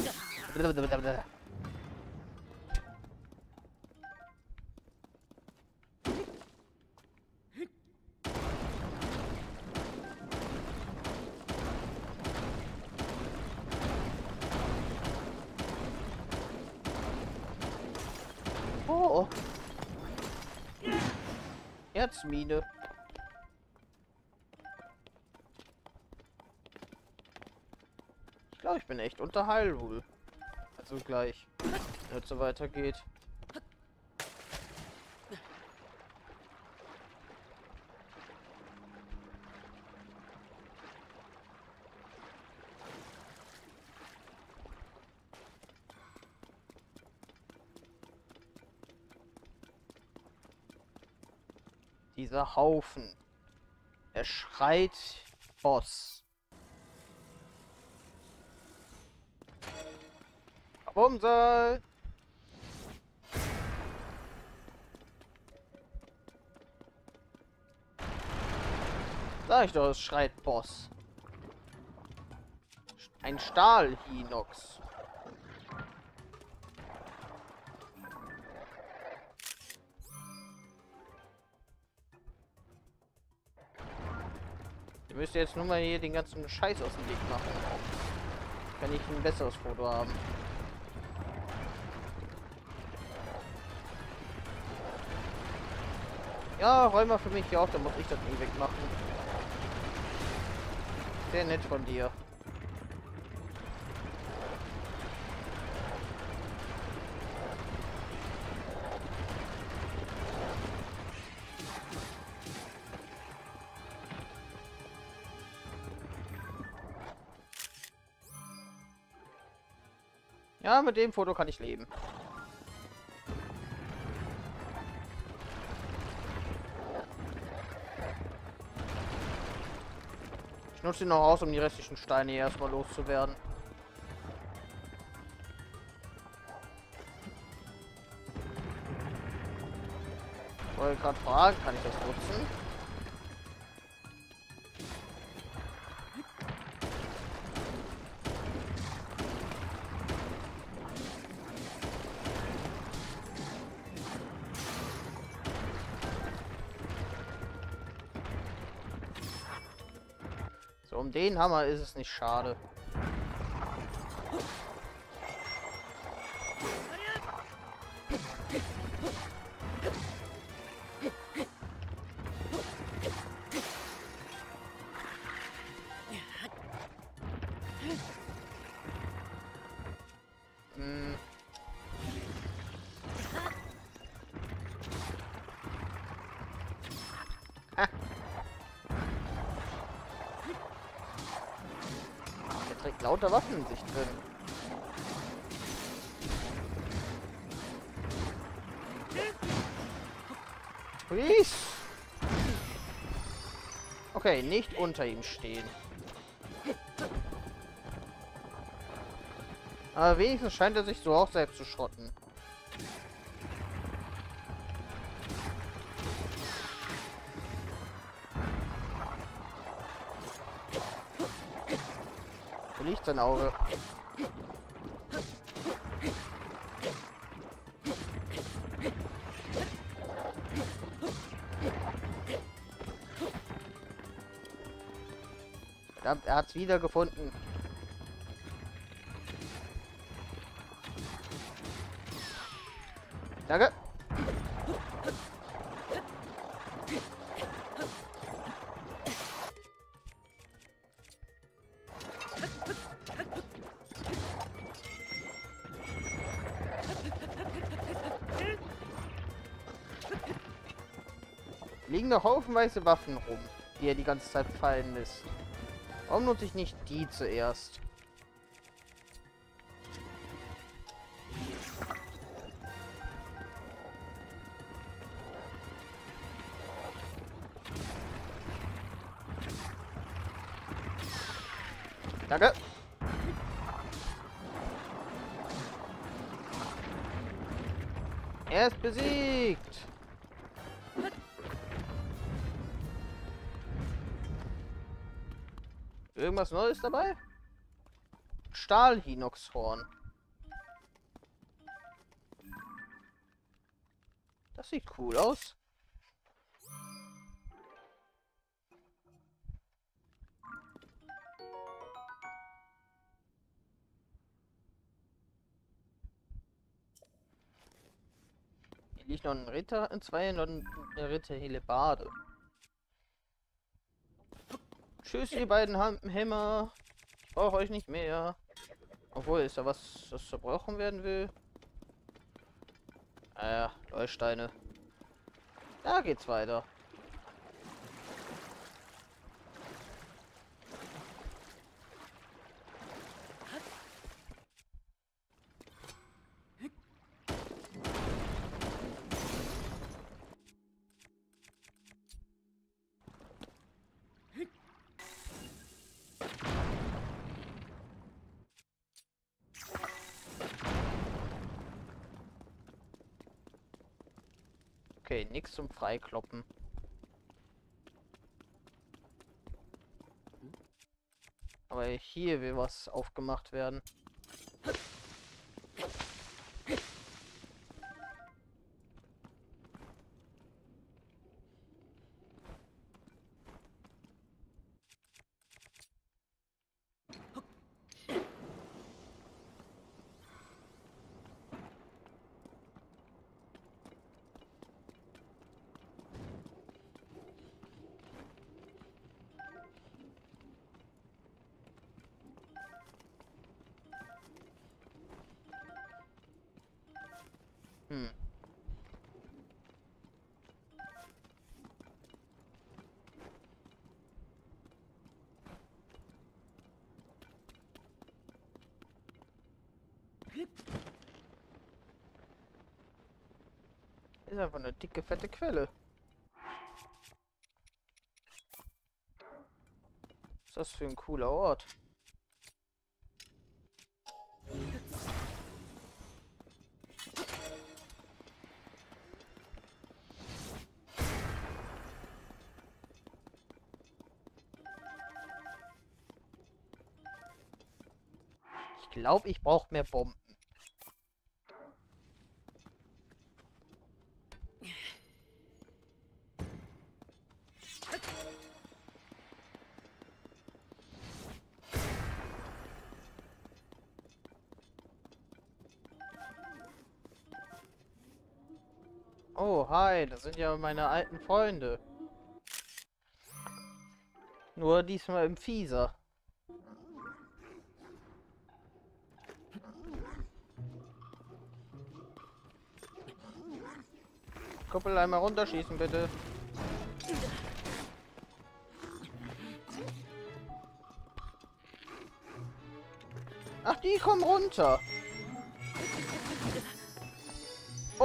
Bin echt unter Hyrule. Also gleich. Wenn es so weitergeht. Dieser Haufen. Er schreit Boss. Bumsal! Sag ich doch, es schreit Boss. Ein Stahl-Hinox. Ihr müsst jetzt nur mal hier den ganzen Scheiß aus dem Weg machen. Kann ich ein besseres Foto haben. Ja, räum mal für mich hier auf, dann muss ich das nie wegmachen. Sehr nett von dir. Ja, mit dem Foto kann ich leben. Nutze ihn noch aus, um die restlichen Steine erstmal loszuwerden. Ich wollte gerade fragen, kann ich das nutzen? Hammer ist es nicht schade. Lauter Waffen in sich drin. Please. Okay, nicht unter ihm stehen. Aber wenigstens scheint er sich so auch selbst zu schrotten. Sein Auge? Verdammt, er hat's wieder gefunden. Danke. Noch haufenweise Waffen rum, die er die ganze Zeit fallen lässt. Warum nutze ich nicht die zuerst? Irgendwas Neues dabei? Stahl-Hinoxhorn. Das sieht cool aus. Hier liegt noch einen Ritter, zwei noch eine Ritterhellebarde. Tschüss, ihr beiden Hämmer. Ich brauche euch nicht mehr. Obwohl, ist da was, das zerbrochen werden will? Ah Leuchtsteine. Da geht's weiter. Okay, nichts zum Freikloppen. Aber hier will was aufgemacht werden. Hm. Ist einfach eine dicke, fette Quelle. Was ist das für ein cooler Ort? Ich glaube, ich brauche mehr Bomben. Sind ja meine alten Freunde. Nur diesmal im Fieser. Kuppel einmal runterschießen, bitte. Ach, die kommen runter.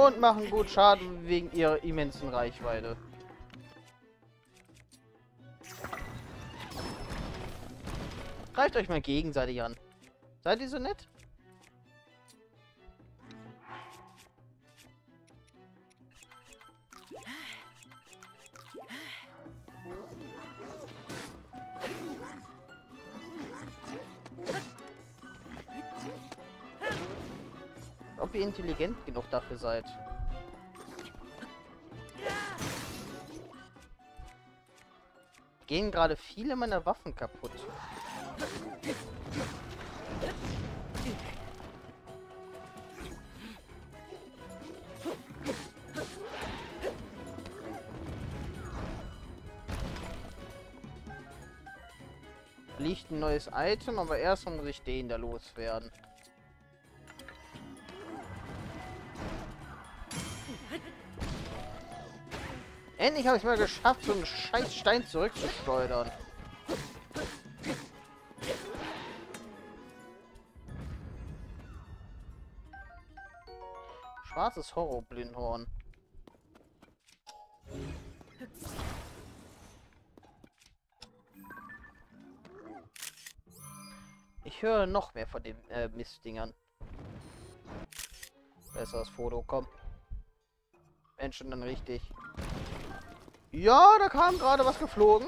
Und machen gut Schaden wegen ihrer immensen Reichweite. Greift euch mal gegenseitig an. Seid ihr so nett? Intelligent genug dafür seid. Gehen gerade viele meiner Waffen kaputt. Liegt ein neues Item, aber erst muss ich den da loswerden. Endlich habe ich mal geschafft, so einen scheiß Stein zurückzuschleudern. Schwarzes Horror-Blindhorn. Ich höre noch mehr von den äh, Mistdingern. Besseres Foto, komm. Menschen dann richtig. Ja, da kam gerade was geflogen.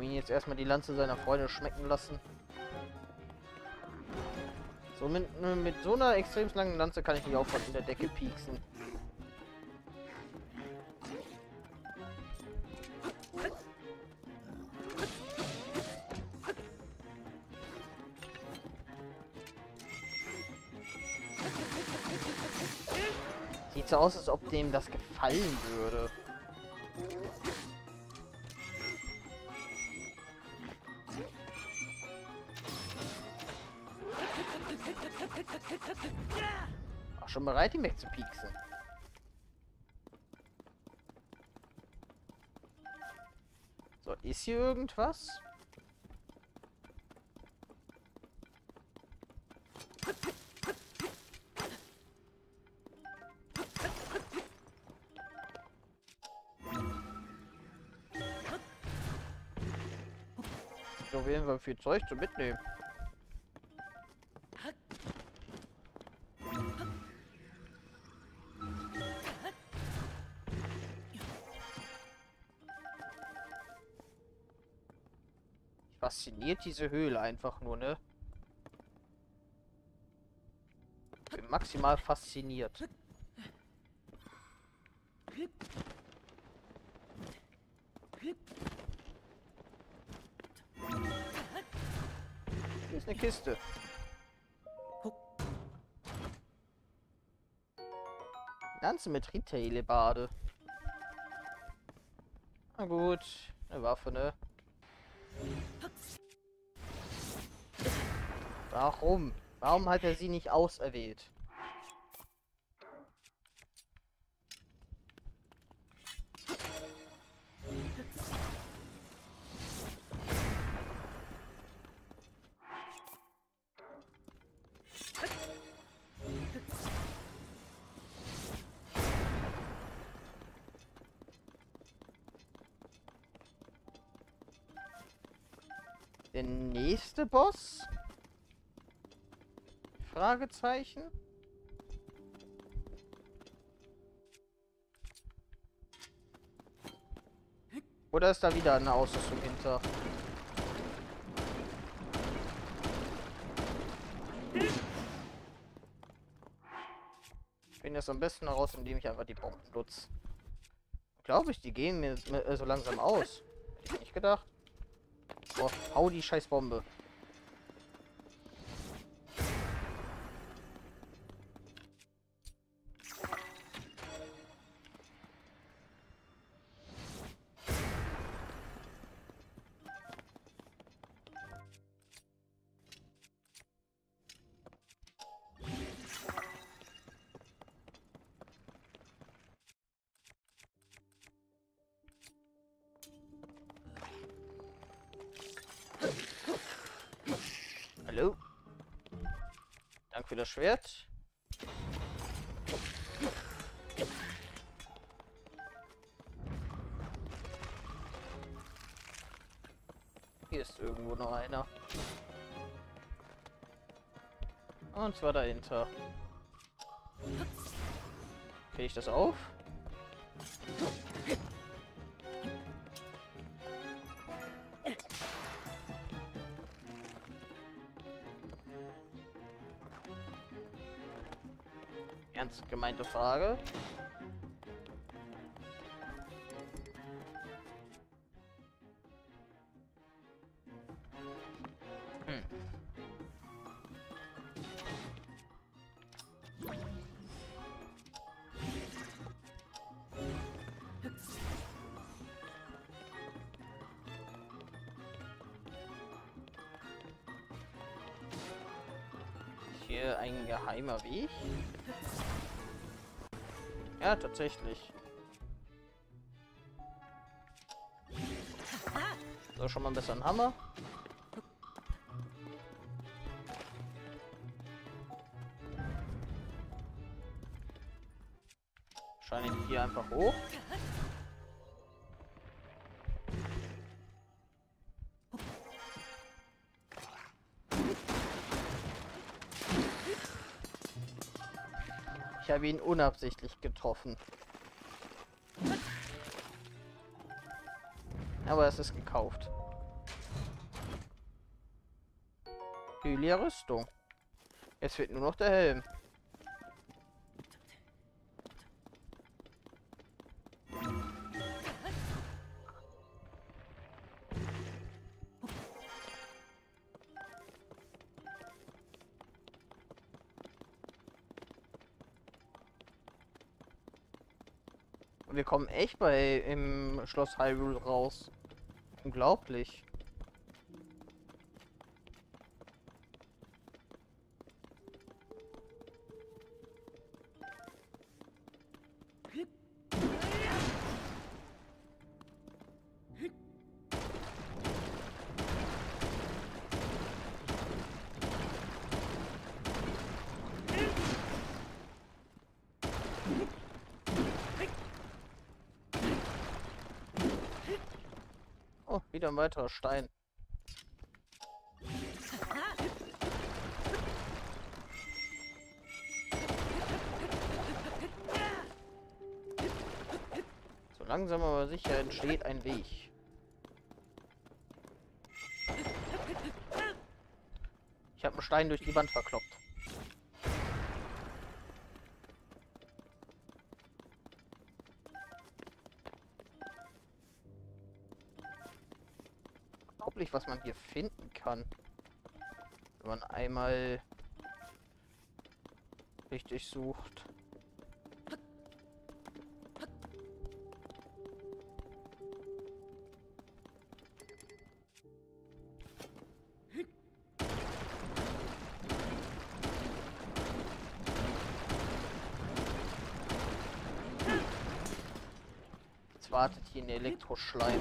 ihn jetzt erstmal die Lanze seiner Freunde schmecken lassen. So, mit, mit so einer extrem langen Lanze kann ich mich auch von in der Decke pieksen. Aus, als ob dem das gefallen würde. Auch schon bereit, ihn wegzupieksen. So, ist hier irgendwas? Jeden Fall viel Zeug zu mitnehmen. Fasziniert diese Höhle einfach nur, ne? Bin maximal fasziniert. Kiste. Ganze mit Retail-Bade. Na gut, eine Waffe, ne? Warum? Warum hat er sie nicht auserwählt? Der nächste Boss? Fragezeichen? Oder ist da wieder eine Ausrüstung hinter? Ich finde das am besten heraus, indem ich einfach die Bomben nutze. Glaube ich, die gehen mir mir so langsam aus. Hätte ich nicht gedacht. Boah, hau die scheiß Bombe. Für das Schwert. Hier ist irgendwo noch einer. Und zwar dahinter. Kriege ich das auf? Gemeinte Frage. Hm. Hier ein geheimer Weg. Tatsächlich. So, schon mal ein bisschen Hammer. Wahrscheinlich hier einfach hoch. Habe ihn unabsichtlich getroffen. Aber es ist gekauft. Hylia Rüstung. Jetzt fehlt nur noch der Helm. Kommen echt bei im Schloss Hyrule raus. Unglaublich. Ein weiterer Stein. So langsam aber sicher entsteht ein Weg. Ich habe einen Stein durch die Wand verkloppt. Unglaublich, was man hier finden kann. Wenn man einmal richtig sucht. Jetzt wartet hier ein Elektroschleim.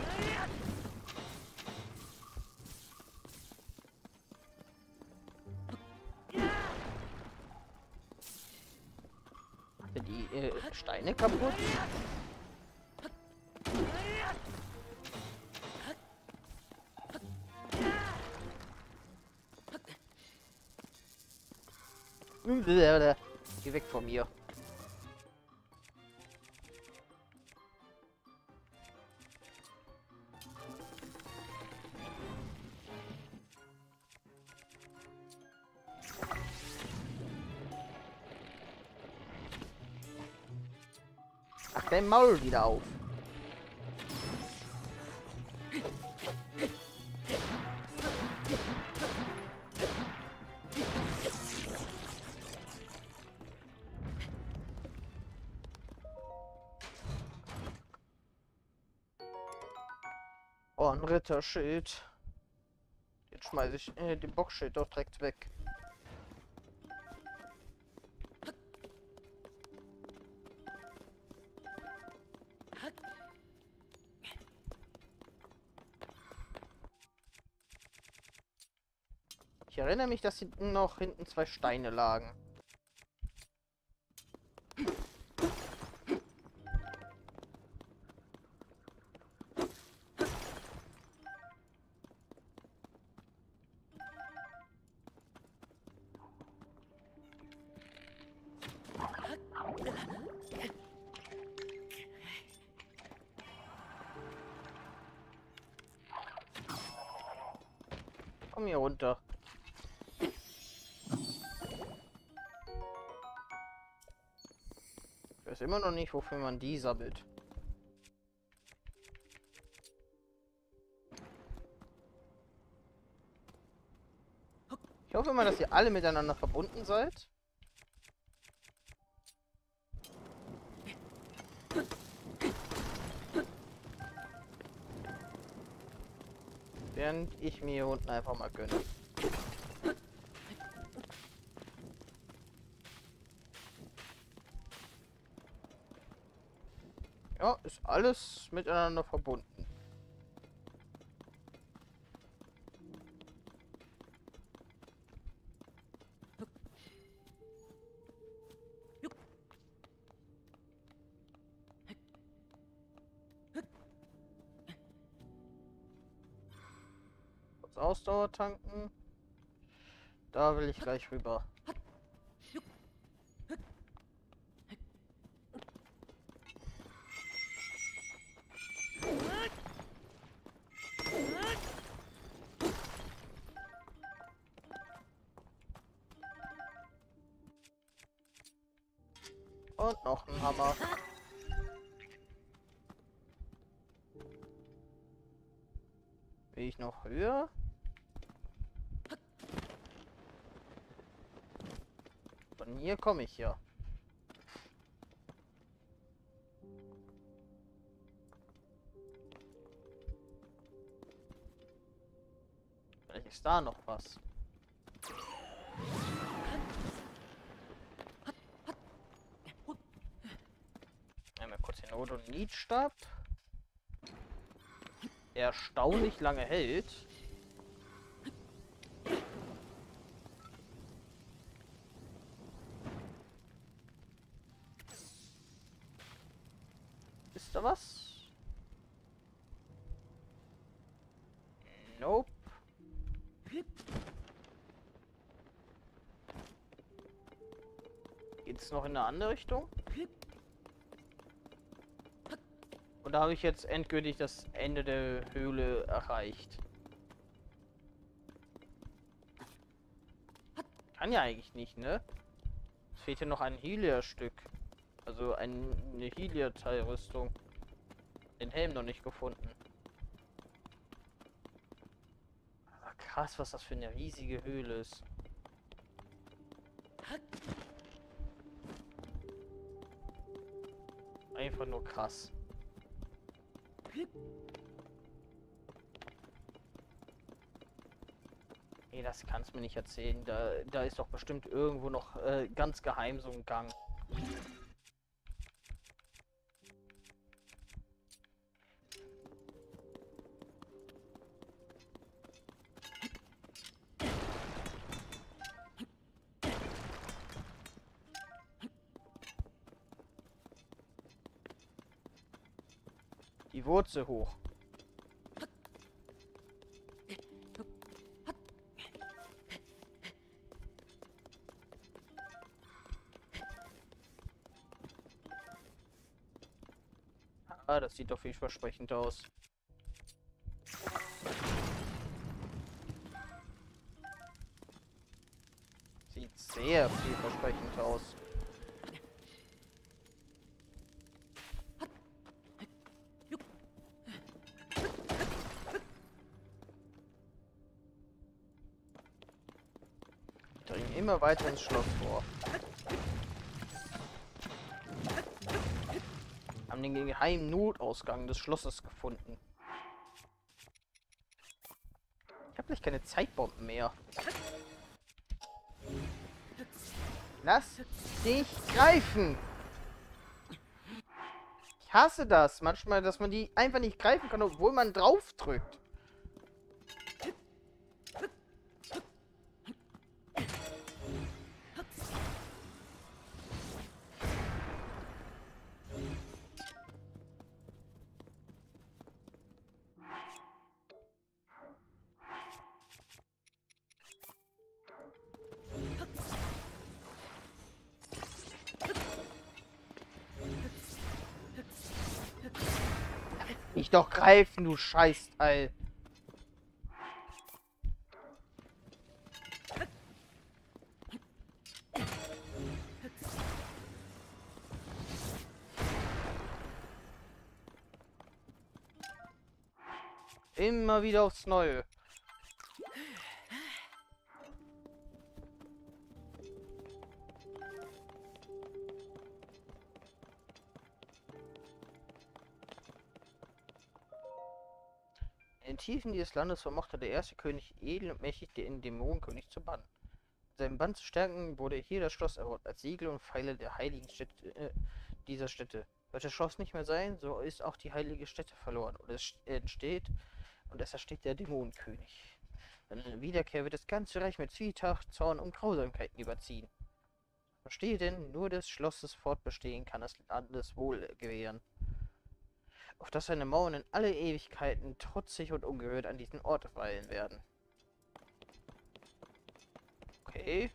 Steine kaputt? Geh weg von mir. Maul wieder auf. Oh, ein Ritterschild. Jetzt schmeiße ich äh, den Boxschild doch direkt weg. Erinnere mich, dass hinten noch hinten zwei Steine lagen. Immer noch nicht, wofür man die sammelt. Ich hoffe mal, dass ihr alle miteinander verbunden seid. Während ich mir hier unten einfach mal gönne. Alles miteinander verbunden. Ausdauer tanken. Da will ich gleich rüber. ich hier. Vielleicht ist da noch was. Einmal kurz den Odonitstab. Der erstaunlich lange hält. In eine andere Richtung? Und da habe ich jetzt endgültig das Ende der Höhle erreicht. Kann ja eigentlich nicht, ne? Es fehlt hier noch ein Helia-Stück. Also ein, eine Helia-Teilrüstung. Den Helm noch nicht gefunden. Aber krass, was das für eine riesige Höhle ist. Einfach nur krass. Nee, das kannst du mir nicht erzählen. Da, da ist doch bestimmt irgendwo noch äh, ganz geheim so ein Gang. Wurzel hoch. Ah, das sieht doch vielversprechend aus. Sieht sehr vielversprechend aus. Immer weiter ins Schloss vor. Haben den geheimen Notausgang des Schlosses gefunden. Ich habe gleich keine Zeitbomben mehr. Lass dich greifen! Ich hasse das manchmal, dass man die einfach nicht greifen kann, obwohl man drauf drückt. Greifen, du Scheißteil. Immer wieder aufs Neue. In den Tiefen dieses Landes vermochte der erste König edel und mächtig den Dämonenkönig zu bannen. Um seinen Bann zu stärken, wurde hier das Schloss erbaut, als Siegel und Pfeile der heiligen Städte, äh, dieser Städte. Wird das Schloss nicht mehr sein, so ist auch die heilige Stätte verloren und es entsteht und es ersteht der Dämonenkönig. Seine Wiederkehr wird das ganze Reich mit Zwietracht, Zorn und Grausamkeiten überziehen. Verstehe denn, nur des Schlosses Fortbestehen kann das Landes Wohl gewähren auf dass seine Mauern in alle Ewigkeiten trotzig und ungehört an diesen Ort weilen werden. Okay.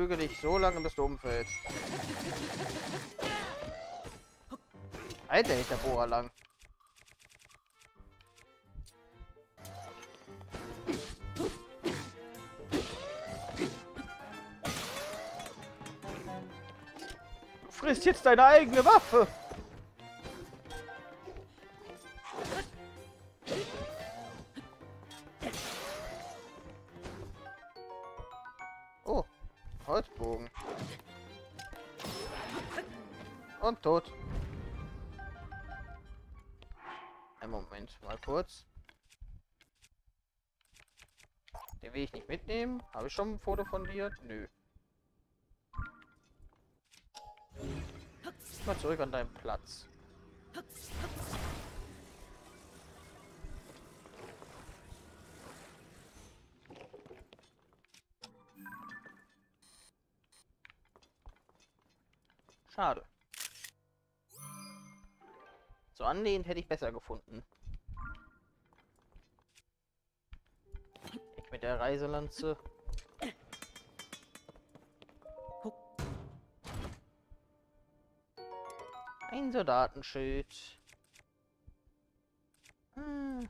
prüge dich so lange, bis du umfällst. Alter, nicht der Bohrer lang. Frisst jetzt deine eigene Waffe! Habe ich schon ein Foto von dir? Nö. Mal zurück an deinen Platz. Schade. So anlehnt hätte ich besser gefunden. Ich mit der Reiselanze. Ein Soldatenschild. Hm.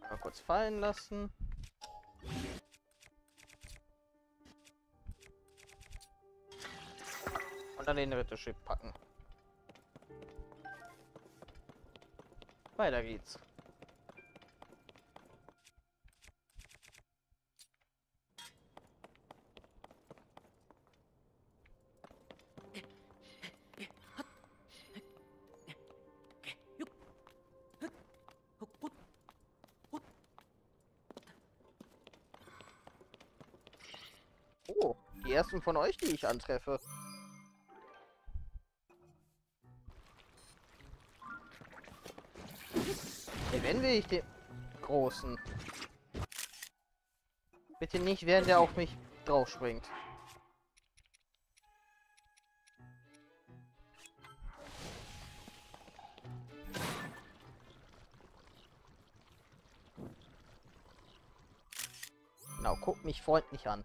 Mal kurz fallen lassen. Und dann den Ritterschiff packen. Weiter geht's. Oh, die ersten von euch, die ich antreffe. Will ich den großen. Bitte nicht, während der auf mich drauf springt. Genau, guck mich freundlich an.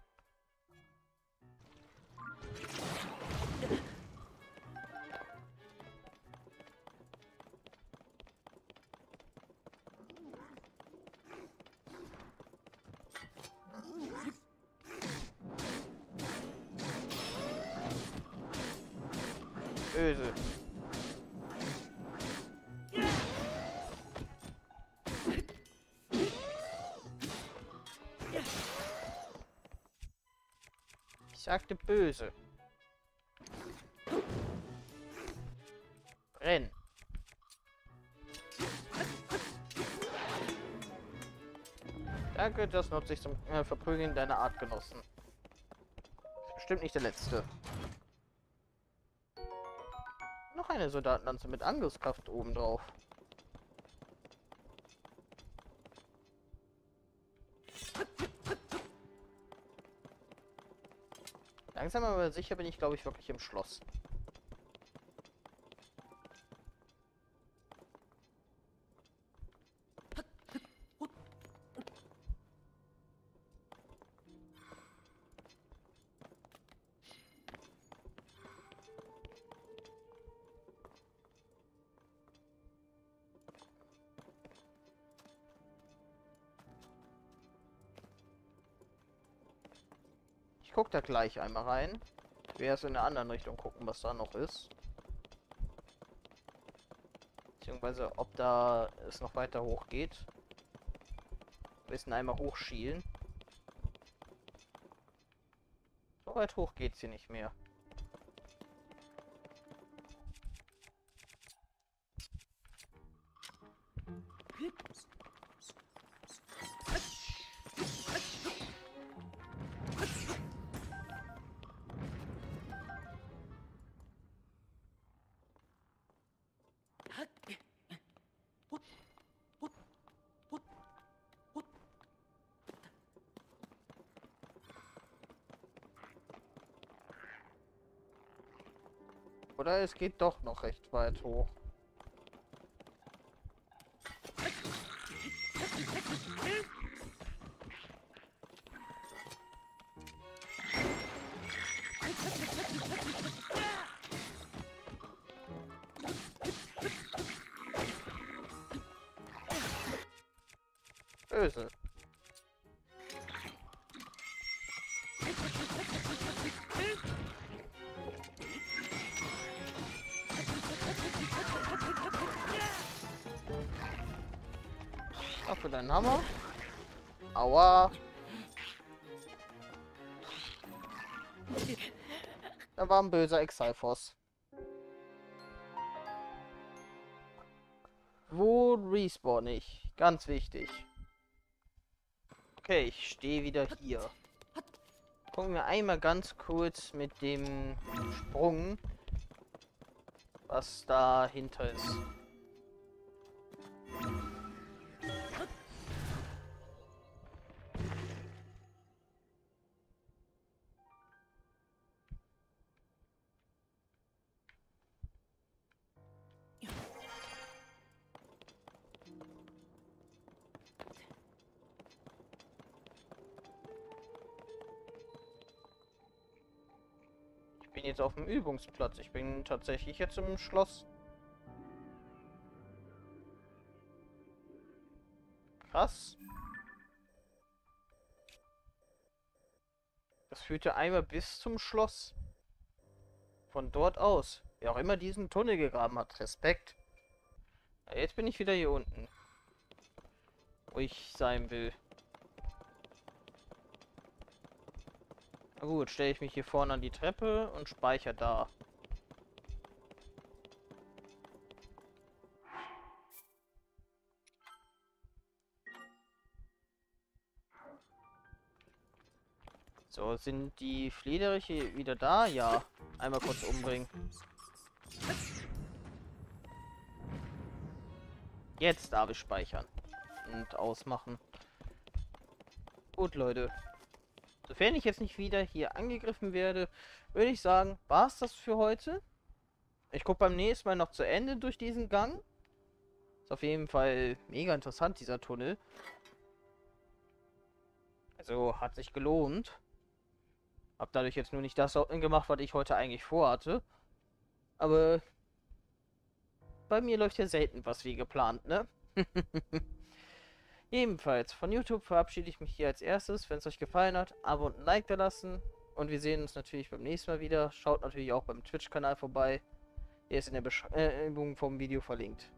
Böse. Renn. Danke, das nutze ich zum äh, Verprügeln deiner Artgenossen. Bestimmt nicht der letzte. Noch eine Soldatenlanze mit Angriffskraft obendrauf. Langsam aber sicher bin ich, glaube ich, wirklich im Schloss. Guck da gleich einmal rein. Ich will erst in der anderen Richtung gucken, was da noch ist. Beziehungsweise, ob da es noch weiter hoch geht. Wir müssen einmal hochschielen. So weit hoch geht's hier nicht mehr. Oder es geht doch noch recht weit hoch. Hammer. Aua. Da war ein böser Exalfos. Wo respawn ich? Ganz wichtig. Okay, ich stehe wieder hier. Gucken wir einmal ganz kurz mit dem Sprung, was dahinter ist. Jetzt auf dem Übungsplatz. Ich bin tatsächlich jetzt im Schloss. Krass. Das führte einmal bis zum Schloss. Von dort aus. Wer auch immer diesen Tunnel gegraben hat. Respekt. Jetzt bin ich wieder hier unten. Wo ich sein will. Gut, stelle ich mich hier vorne an die Treppe und speichere da. So, sind die Flederische wieder da? Ja. Einmal kurz umbringen. Jetzt darf ich speichern. Und ausmachen. Gut, Leute. Sofern ich jetzt nicht wieder hier angegriffen werde, würde ich sagen, war es das für heute. Ich gucke beim nächsten Mal noch zu Ende durch diesen Gang. Ist auf jeden Fall mega interessant, dieser Tunnel. Also hat sich gelohnt. Hab dadurch jetzt nur nicht das gemacht, was ich heute eigentlich vorhatte. Aber bei mir läuft ja selten was wie geplant, ne? Ebenfalls von YouTube verabschiede ich mich hier als erstes. Wenn es euch gefallen hat, Abo und ein Like da lassen. Und wir sehen uns natürlich beim nächsten Mal wieder. Schaut natürlich auch beim Twitch-Kanal vorbei. Der ist in der Beschreibung vom Video verlinkt.